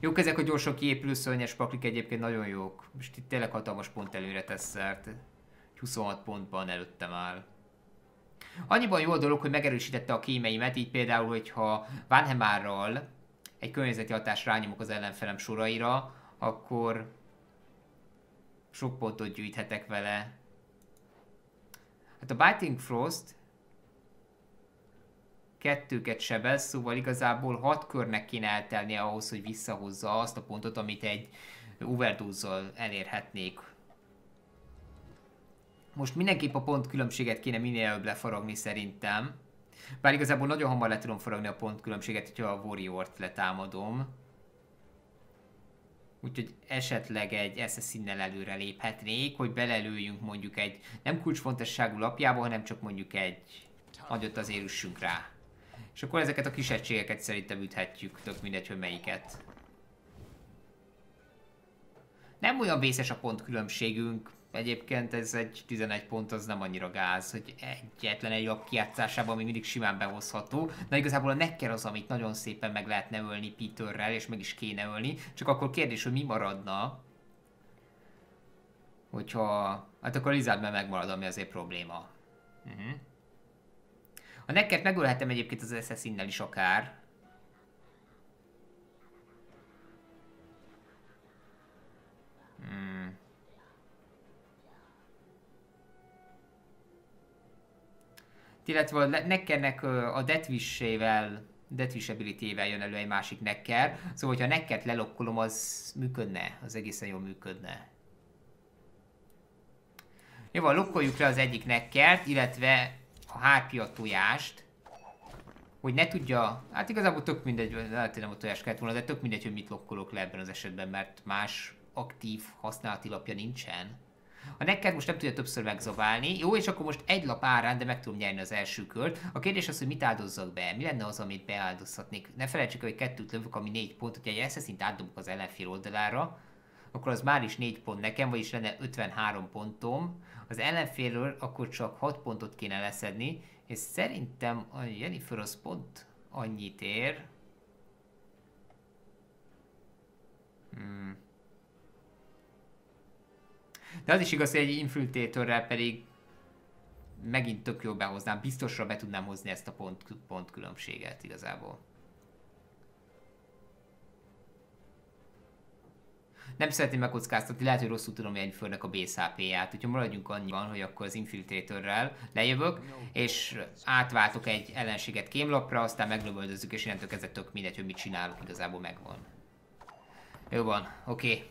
Jók ezek a gyorsan kiépülő szörnyes paklik egyébként nagyon jók. Most itt tényleg hatalmas pont előre tesz szert. 26 pontban előttem áll. Annyiban jó a dolog, hogy megerősítette a kémeimet, így például, hogyha Vanhemárral egy környezeti hatást rányomok az ellenfelem soraira, akkor sok pontot gyűjthetek vele. Hát a Biting Frost kettőket sebez, szóval igazából hat körnek kéne eltelnie ahhoz, hogy visszahozza azt a pontot, amit egy overdose elérhetnék most mindenképp a pont különbséget kéne minél előbb lefaragni szerintem. Bár igazából nagyon hamar le tudom faragni a pont különbséget, hogyha a Warrior-t letámadom. Úgyhogy esetleg egy Assassin-nel előre léphetnék, hogy belelőjünk mondjuk egy nem kulcsfontosságú lapjába, hanem csak mondjuk egy nagyot azért üssünk rá. És akkor ezeket a kis egységeket szerintem üthetjük, tök mindegy, hogy melyiket. Nem olyan vészes a pont különbségünk, Egyébként ez egy 11 pont, az nem annyira gáz, hogy egyetlen egy jobb kijátszásában még mindig simán behozható. De igazából a Necker az, amit nagyon szépen meg lehetne ölni Peterrel, és meg is kéne ölni. Csak akkor kérdés, hogy mi maradna, hogyha... Hát akkor Lizardman megmarad, ami azért probléma. Uh-huh. A Neckert megölhetem egyébként az Assassin-nel is akár. Hmm. Illetve a Neckernek a Deathwish-ével Deathwish ability jön elő egy másik Necker, szóval hogyha a Neckert lelokkolom, az működne, az egészen jól működne. Jó, van, lokkoljuk le az egyik Neckert, illetve a hárpia tojást, hogy ne tudja, hát igazából tök mindegy, lehet, hogy nem a tojás kellett volna, de tök mindegy, hogy mit lokkolok le ebben az esetben, mert más aktív használati lapja nincsen. A neked most nem tudja többször megzabálni. Jó, és akkor most egy lap árán, de meg tudom nyerni az első kört. A kérdés az, hogy mit áldozzak be. Mi lenne az, amit beáldozhatnék? Ne felejtsük, hogy kettőt lövök, ami négy pont, hogyha egy assassin átdobok az ellenfél oldalára, akkor az már is 4 pont nekem, vagyis lenne 53 pontom. Az ellenfélről akkor csak 6 pontot kéne leszedni, és szerintem a Jennifer az pont annyit ér. Hmm. De az is igaz, hogy egy infiltratorrel pedig megint tök jól behoznám, biztosra be tudnám hozni ezt a pont, pont különbséget igazából. Nem szeretném megkockáztatni, lehet, hogy rosszul tudom egy fölnek a BSHP-ját, úgyhogy maradjunk annyiban, hogy akkor az Infiltratorrel lejövök, és átváltok egy ellenséget kémlapra, aztán meglövöldözzük, és innentől kezdve tök mindegy, hogy mit csinálok, igazából megvan. Jó van, oké. Okay.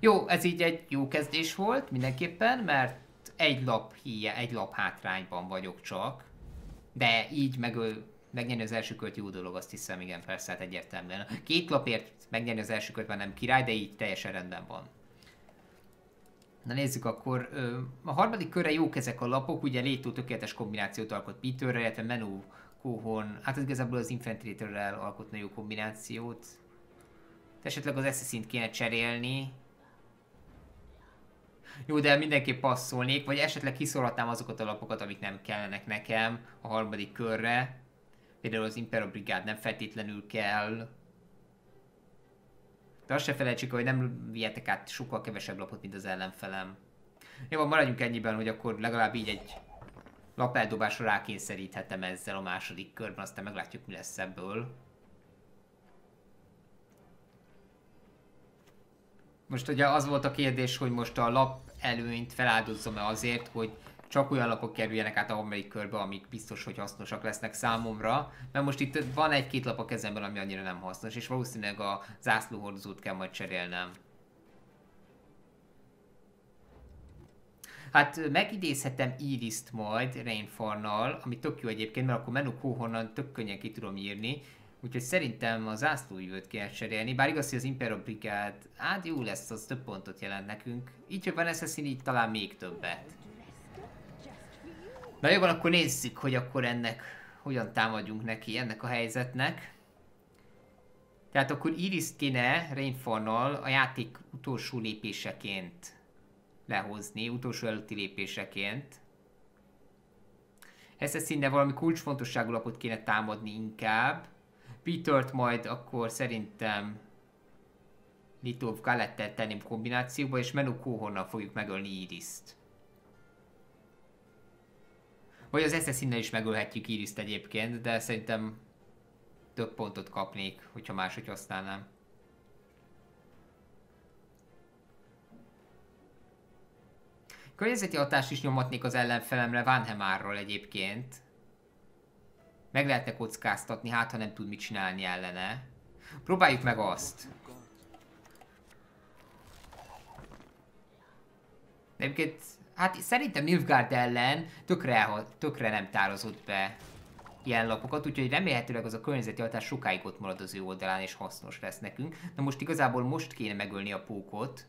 Jó, ez így egy jó kezdés volt mindenképpen, mert egy lap híje, egy lap hátrányban vagyok csak, de így megöl, megnyerni az első kört jó dolog, azt hiszem, igen, persze, hát egyértelműen. Két lapért megnyerni az első kört már nem király, de így teljesen rendben van. Na nézzük akkor, a harmadik körre jók ezek a lapok, ugye Létó tökéletes kombinációt alkot Peterrel, illetve Menu Kohon, hát az igazából az Infiltratorrel alkotna jó kombinációt. De esetleg az Assassin-t kéne cserélni, jó, de mindenképp passzolnék, vagy esetleg kiszorhatnám azokat a lapokat, amik nem kellenek nekem a harmadik körre. Például az Impero Brigád nem feltétlenül kell. De azt se felejtsük, hogy nem vihetek át sokkal kevesebb lapot, mint az ellenfelem. Jó, maradjunk ennyiben, hogy akkor legalább így egy lapeldobásra rákényszeríthetem ezzel a második körben, aztán meglátjuk, mi lesz ebből. Most ugye az volt a kérdés, hogy most a lap előnyt feláldozzam-e azért, hogy csak olyan lapok kerüljenek át a harmadik körbe, amik biztos, hogy hasznosak lesznek számomra, mert most itt van egy-két lap a kezemben, ami annyira nem hasznos, és valószínűleg a zászlóhordozót kell majd cserélnem. Hát megidézhetem Iris-t majd Rainfarnal, ami tök jó egyébként, mert akkor menu kóhonnan tök könnyen ki tudom írni, Úgyhogy szerintem a zászlójövőt kell cserélni, bár igaz, hogy az Imperial Brigade, hát jó lesz, az több pontot jelent nekünk. Így, hogy van Assassin, így talán még többet. Na jó van, akkor nézzük, hogy akkor ennek hogyan támadjunk neki, ennek a helyzetnek. Tehát akkor iris kéne Rainfonnal a játék utolsó lépéseként lehozni, utolsó előtti lépéseként. Assassin-ne valami kulcsfontosságú lapot kéne támadni inkább. Petert majd akkor szerintem Litov Galettel tenném kombinációba, és Menu Kohonnal fogjuk megölni Iris-t. Vagy az assassin is megölhetjük Iris-t egyébként, de szerintem több pontot kapnék, hogyha máshogy használnám. Környezeti hatást is nyomatnék az ellenfelemre Vanhemárról egyébként. Meg lehetne kockáztatni, hát ha nem tud mit csinálni ellene. Próbáljuk meg azt. Egyébként, hát szerintem Nilfgaard ellen tökre, tökre nem tározott be ilyen lapokat, úgyhogy remélhetőleg az a környezeti hatás sokáig ott marad az ő oldalán, és hasznos lesz nekünk. Na most igazából most kéne megölni a pókot,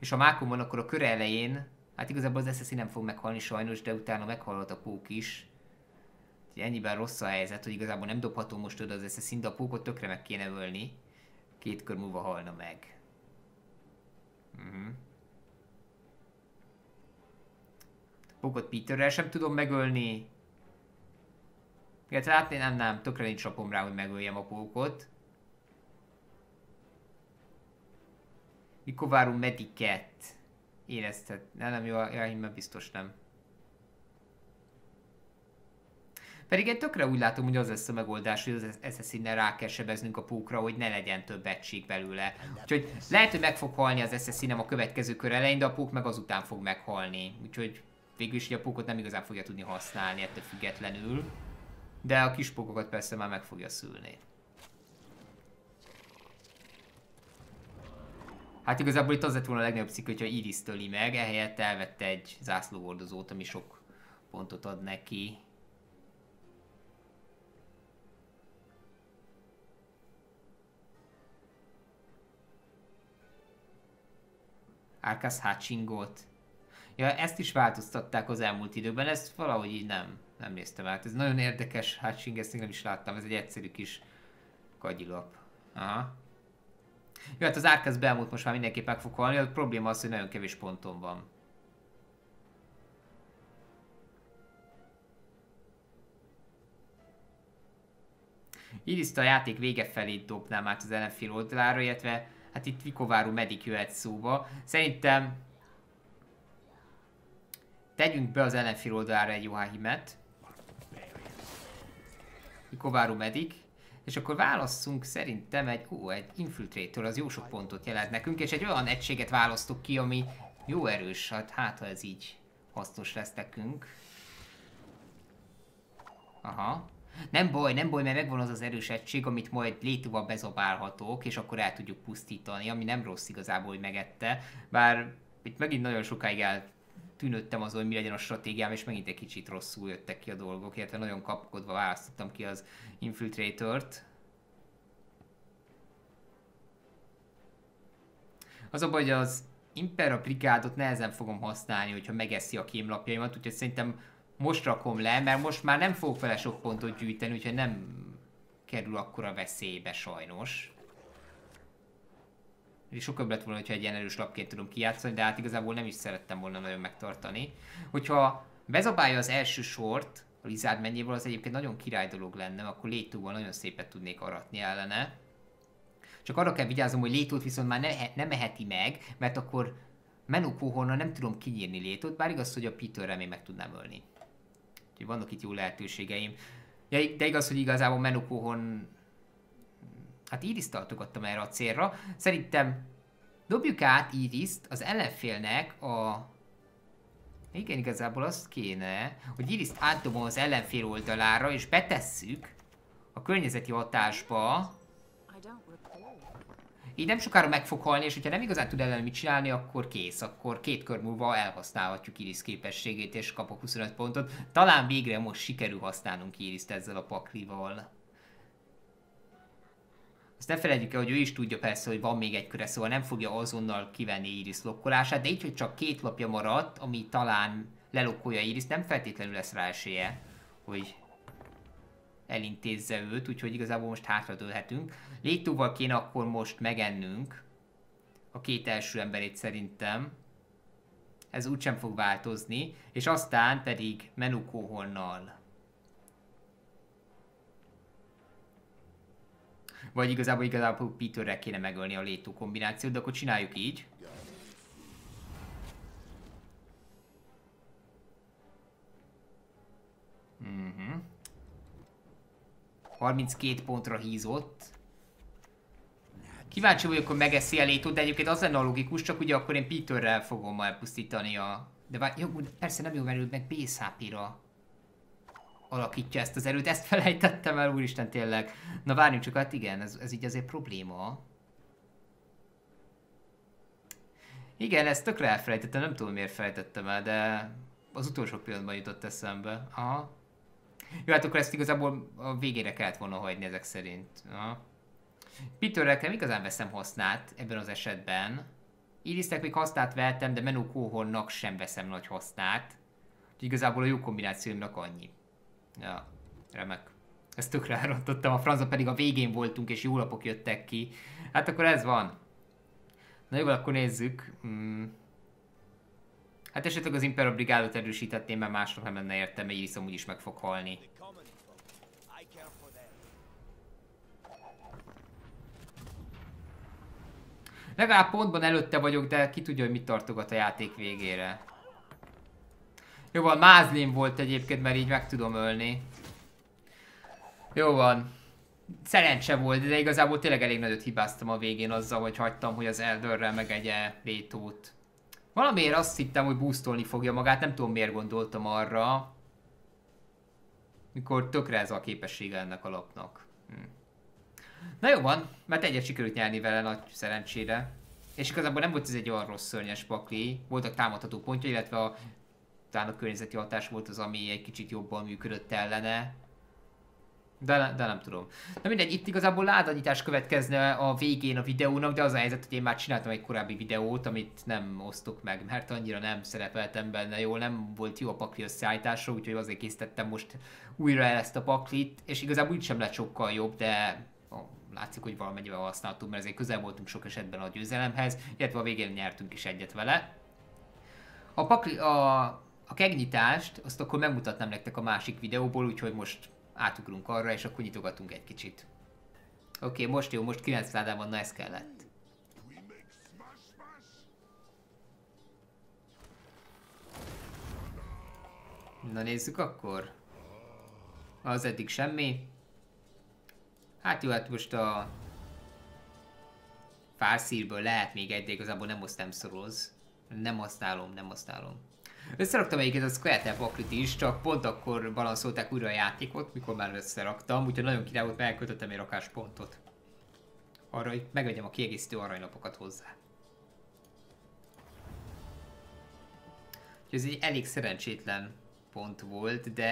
és ha mákon van, akkor a kör elején, hát igazából az SSI nem fog meghalni sajnos, de utána meghalhat a pók is. Ennyiben rossz a helyzet, hogy igazából nem dobható most oda az Assassin, a pókot tökre meg kéne ölni. Két kör múlva halna meg. Uh-huh. A pókot Peterrel sem tudom megölni. Illetve hát nem, nem, tökre nincs rapom rá, hogy megöljem a pókot. Mikor várunk mediket? Érezted? Nem, nem, jó, jó, biztos nem. Pedig egy tökre úgy látom, hogy az lesz a megoldás, hogy az Assassin-nel rá kell sebeznünk a pókra, hogy ne legyen több egység belőle. Úgyhogy lehet, hogy meg fog halni az assassin a következő kör elején, de a pók meg azután fog meghalni. Úgyhogy végül is a pókot nem igazán fogja tudni használni ettől függetlenül. De a kis pókokat persze már meg fogja szülni. Hát igazából itt az lett volna a legnagyobb cikk, hogyha Iris töli meg, ehelyett elvette egy zászlóhordozót, ami sok pontot ad neki. Arkas Hatchingot. Ja, ezt is változtatták az elmúlt időben, ezt valahogy így nem, nem néztem át. Ez nagyon érdekes Hatching, ezt nem is láttam, ez egy egyszerű kis kagyilap. Aha. Jó, hát az Arcus Belmont most már mindenképp meg fog halni, a probléma az, hogy nagyon kevés ponton van. Iriszt a játék vége felé dobnám át az ellenfél oldalára, illetve hát itt Vikováru medik jöhet szóba. Szerintem tegyünk be az ellenfél oldalára egy Johahimet. Vikováru medik. És akkor válasszunk szerintem egy, ó, egy Infiltrator, az jó sok pontot jelent nekünk, és egy olyan egységet választok ki, ami jó erős, hát, hát ha ez így hasznos lesz nekünk. Aha. Nem baj, nem baj, mert megvan az az erős egység, amit majd létúval bezabálhatok, és akkor el tudjuk pusztítani, ami nem rossz igazából, hogy megette. Bár itt megint nagyon sokáig eltűnöttem azon, hogy mi legyen a stratégiám, és megint egy kicsit rosszul jöttek ki a dolgok, illetve nagyon kapkodva választottam ki az Infiltratort. Az a baj, hogy az Impera brigádot nehezen fogom használni, hogyha megeszi a kémlapjaimat, úgyhogy szerintem most rakom le, mert most már nem fogok vele sok pontot gyűjteni, úgyhogy nem kerül akkora veszélybe sajnos. És sokkal lett volna, hogyha egy ilyen erős lapként tudom kijátszani, de hát igazából nem is szerettem volna nagyon megtartani. Hogyha bezabálja az első sort, a Lizard mennyéből, az egyébként nagyon király dolog lenne, akkor létúval nagyon szépet tudnék aratni ellene. Csak arra kell vigyáznom, hogy létót viszont már ne, nem eheti meg, mert akkor Menukóhorna nem tudom kinyírni létót, bár igaz, hogy a Peterre még meg tudnám ölni. Úgyhogy vannak itt jó lehetőségeim. Ja, de igaz, hogy igazából Menukóhon hát Iris tartogattam erre a célra. Szerintem dobjuk át Iris-t az ellenfélnek a... Igen, igazából azt kéne, hogy Iris-t átdobom az ellenfél oldalára, és betesszük a környezeti hatásba így nem sokára meg fog halni, és hogyha nem igazán tud ellen mit csinálni, akkor kész. Akkor két kör múlva elhasználhatjuk Iris képességét, és kapok 25 pontot. Talán végre most sikerül használnunk Iris-t ezzel a paklival. Azt ne felejtjük el, hogy ő is tudja persze, hogy van még egy köre, szóval nem fogja azonnal kivenni Iris lokkolását, de így, hogy csak két lapja maradt, ami talán lelokkolja Iris, nem feltétlenül lesz rá esélye, hogy elintézze őt, úgyhogy igazából most hátradőlhetünk. Létúval kéne akkor most megennünk a két első emberét szerintem. Ez úgysem fog változni, és aztán pedig Menukóhonnal. Vagy igazából igazából Peterrel kéne megölni a létú kombinációt, de akkor csináljuk így. 32 pontra hízott. Kíváncsi vagyok, hogy megeszi a létót, de egyébként az lenne a logikus, csak ugye akkor én Peterrel fogom elpusztítani a... De vár, jó, persze nem jó, mert meg BSHP-ra alakítja ezt az erőt, ezt felejtettem el, úristen tényleg. Na várjunk csak, hát igen, ez, ez így azért probléma. Igen, ezt tökre elfelejtettem, nem tudom miért felejtettem el, de az utolsó pillanatban jutott eszembe. Aha. Jó, hát akkor ezt igazából a végére kellett volna hagyni ezek szerint. Ja. Peterrel nem igazán veszem hasznát ebben az esetben. Irisnek még hasznát vettem, de Menú Kóhornak sem veszem nagy hasznát. Úgyhogy igazából a jó kombinációimnak annyi. Ja, remek. Ezt tökre elrontottam, a franza pedig a végén voltunk, és jó lapok jöttek ki. Hát akkor ez van. Na jó, akkor nézzük. Hmm. Hát esetleg az Imperial Brigádot erősítetném, mert másnak nem lenne értelme, így úgy is meg fog halni. Legalább pontban előtte vagyok, de ki tudja, hogy mit tartogat a játék végére. Jó van, mázlim volt egyébként, mert így meg tudom ölni. Jó van. Szerencse volt, de igazából tényleg elég nagyot hibáztam a végén azzal, hogy hagytam, hogy az Elderrel megegye Vétót. Valamiért azt hittem, hogy boostolni fogja magát, nem tudom miért gondoltam arra. Mikor tökre ez a képessége ennek a lapnak. Hm. Na jó van, mert egyet sikerült nyerni vele nagy szerencsére. És igazából nem volt ez egy olyan rossz szörnyes pakli, voltak támadható pontja, illetve a, talán a környezeti hatás volt az, ami egy kicsit jobban működött ellene. De, de nem tudom. Na mindegy, itt igazából ládanyítás következne a végén a videónak, de az a helyzet, hogy én már csináltam egy korábbi videót, amit nem osztok meg, mert annyira nem szerepeltem benne jól, nem volt jó a pakli összeállítása, úgyhogy azért készítettem most újra el ezt a paklit, és igazából úgy sem lett sokkal jobb, de látszik, hogy valamennyivel használtunk, mert azért közel voltunk sok esetben a győzelemhez, illetve a végén nyertünk is egyet vele. A, pakli, a, a kegnyitást azt akkor megmutatnám nektek a másik videóból, úgyhogy most átugrunk arra, és akkor nyitogatunk egy kicsit. Oké, okay, most jó, most 9 ládában, na ez kellett. Na nézzük akkor. Az eddig semmi. Hát jó, hát most a fárszírből lehet még egy, de igazából nem hoztam szoroz. Nem használom, nem használom. Összeraktam egyébként a Square Paklit is, csak pont akkor balanszolták újra a játékot, mikor már összeraktam, úgyhogy nagyon király volt, mert elköltöttem egy rakáspontot. Arra, hogy megvegyem a kiegészítő aranylapokat hozzá. Úgyhogy ez egy elég szerencsétlen pont volt, de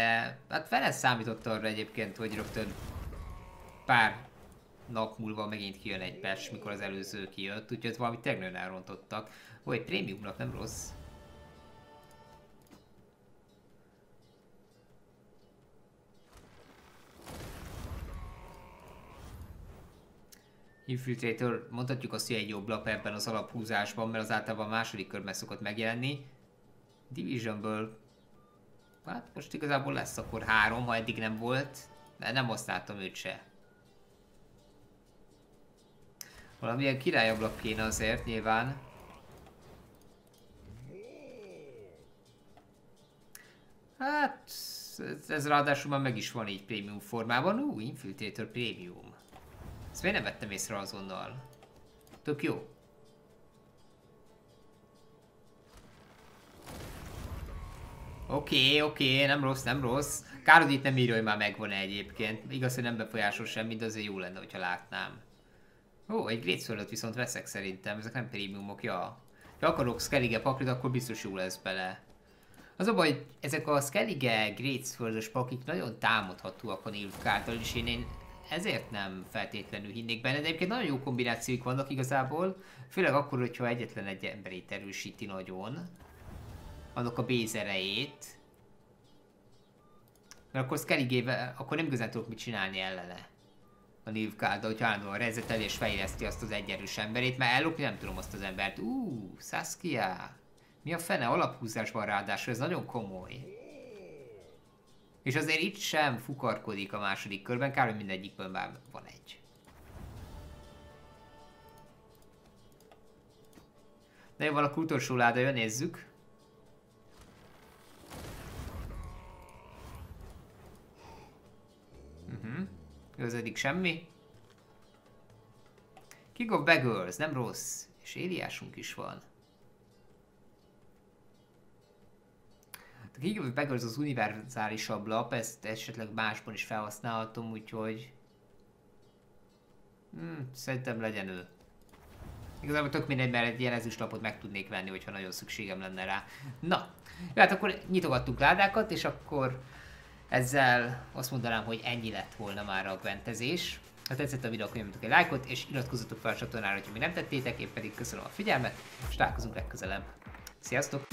hát fele számított arra egyébként, hogy rögtön pár nap múlva megint kijön egy patch, mikor az előző kijött, úgyhogy valami tegnőn elrontottak. Ó, egy prémiumnak nem rossz. Infiltrator, mondhatjuk azt, hogy egy jobb lap ebben az alaphúzásban, mert az általában a második körben szokott megjelenni. Divisionből Hát most igazából lesz akkor három, ha eddig nem volt, de nem használtam őt se. Valamilyen királyablak kéne azért nyilván. Hát, ez, ez ráadásul már meg is van így prémium formában. Ú, Infiltrator Premium. Ezt miért nem vettem észre azonnal? Tök jó. Oké, okay, oké, okay, nem rossz, nem rossz. Kár, itt nem írja, hogy már megvan -e egyébként. Igaz, hogy nem befolyásol semmit, de azért jó lenne, hogyha látnám. Ó, egy Great viszont veszek szerintem, ezek nem prémiumok, ja. Ha akarok Skellige paklit, akkor biztos jó lesz bele. Az a baj, hogy ezek a Skellige Great pakik nagyon támadhatóak a Nilfgaarddal, és én, én ezért nem feltétlenül hinnék benne, de egyébként nagyon jó kombinációk vannak igazából, főleg akkor, hogyha egyetlen egy emberét erősíti nagyon annak a base erejét. Mert akkor Skelligével, akkor nem igazán tudok mit csinálni ellene. A Nilfgaard, hogy állandóan rezetel és fejleszti azt az egyerős emberét, mert ellopni nem tudom azt az embert. Ú, Saskia! Mi a fene alaphúzásban ráadásul, ez nagyon komoly. És azért itt sem fukarkodik a második körben, kár, hogy mindegyikből már van egy. De jó, valaki utolsó láda jön, nézzük. Ez eddig semmi. King of Beggars, nem rossz. És éliásunk is van. A King of Beggars az univerzálisabb lap, ezt esetleg másban is felhasználhatom, úgyhogy... Hmm, szerintem legyen ő. Igazából tök mindegy, mert egy jelezős lapot meg tudnék venni, hogyha nagyon szükségem lenne rá. Na, jó, hát akkor nyitogattunk ládákat, és akkor ezzel azt mondanám, hogy ennyi lett volna már a gwentezés. Ha tetszett a videó, akkor nyomjatok egy lájkot, és iratkozzatok fel a csatornára, ha még nem tettétek, én pedig köszönöm a figyelmet, és találkozunk legközelebb. Sziasztok!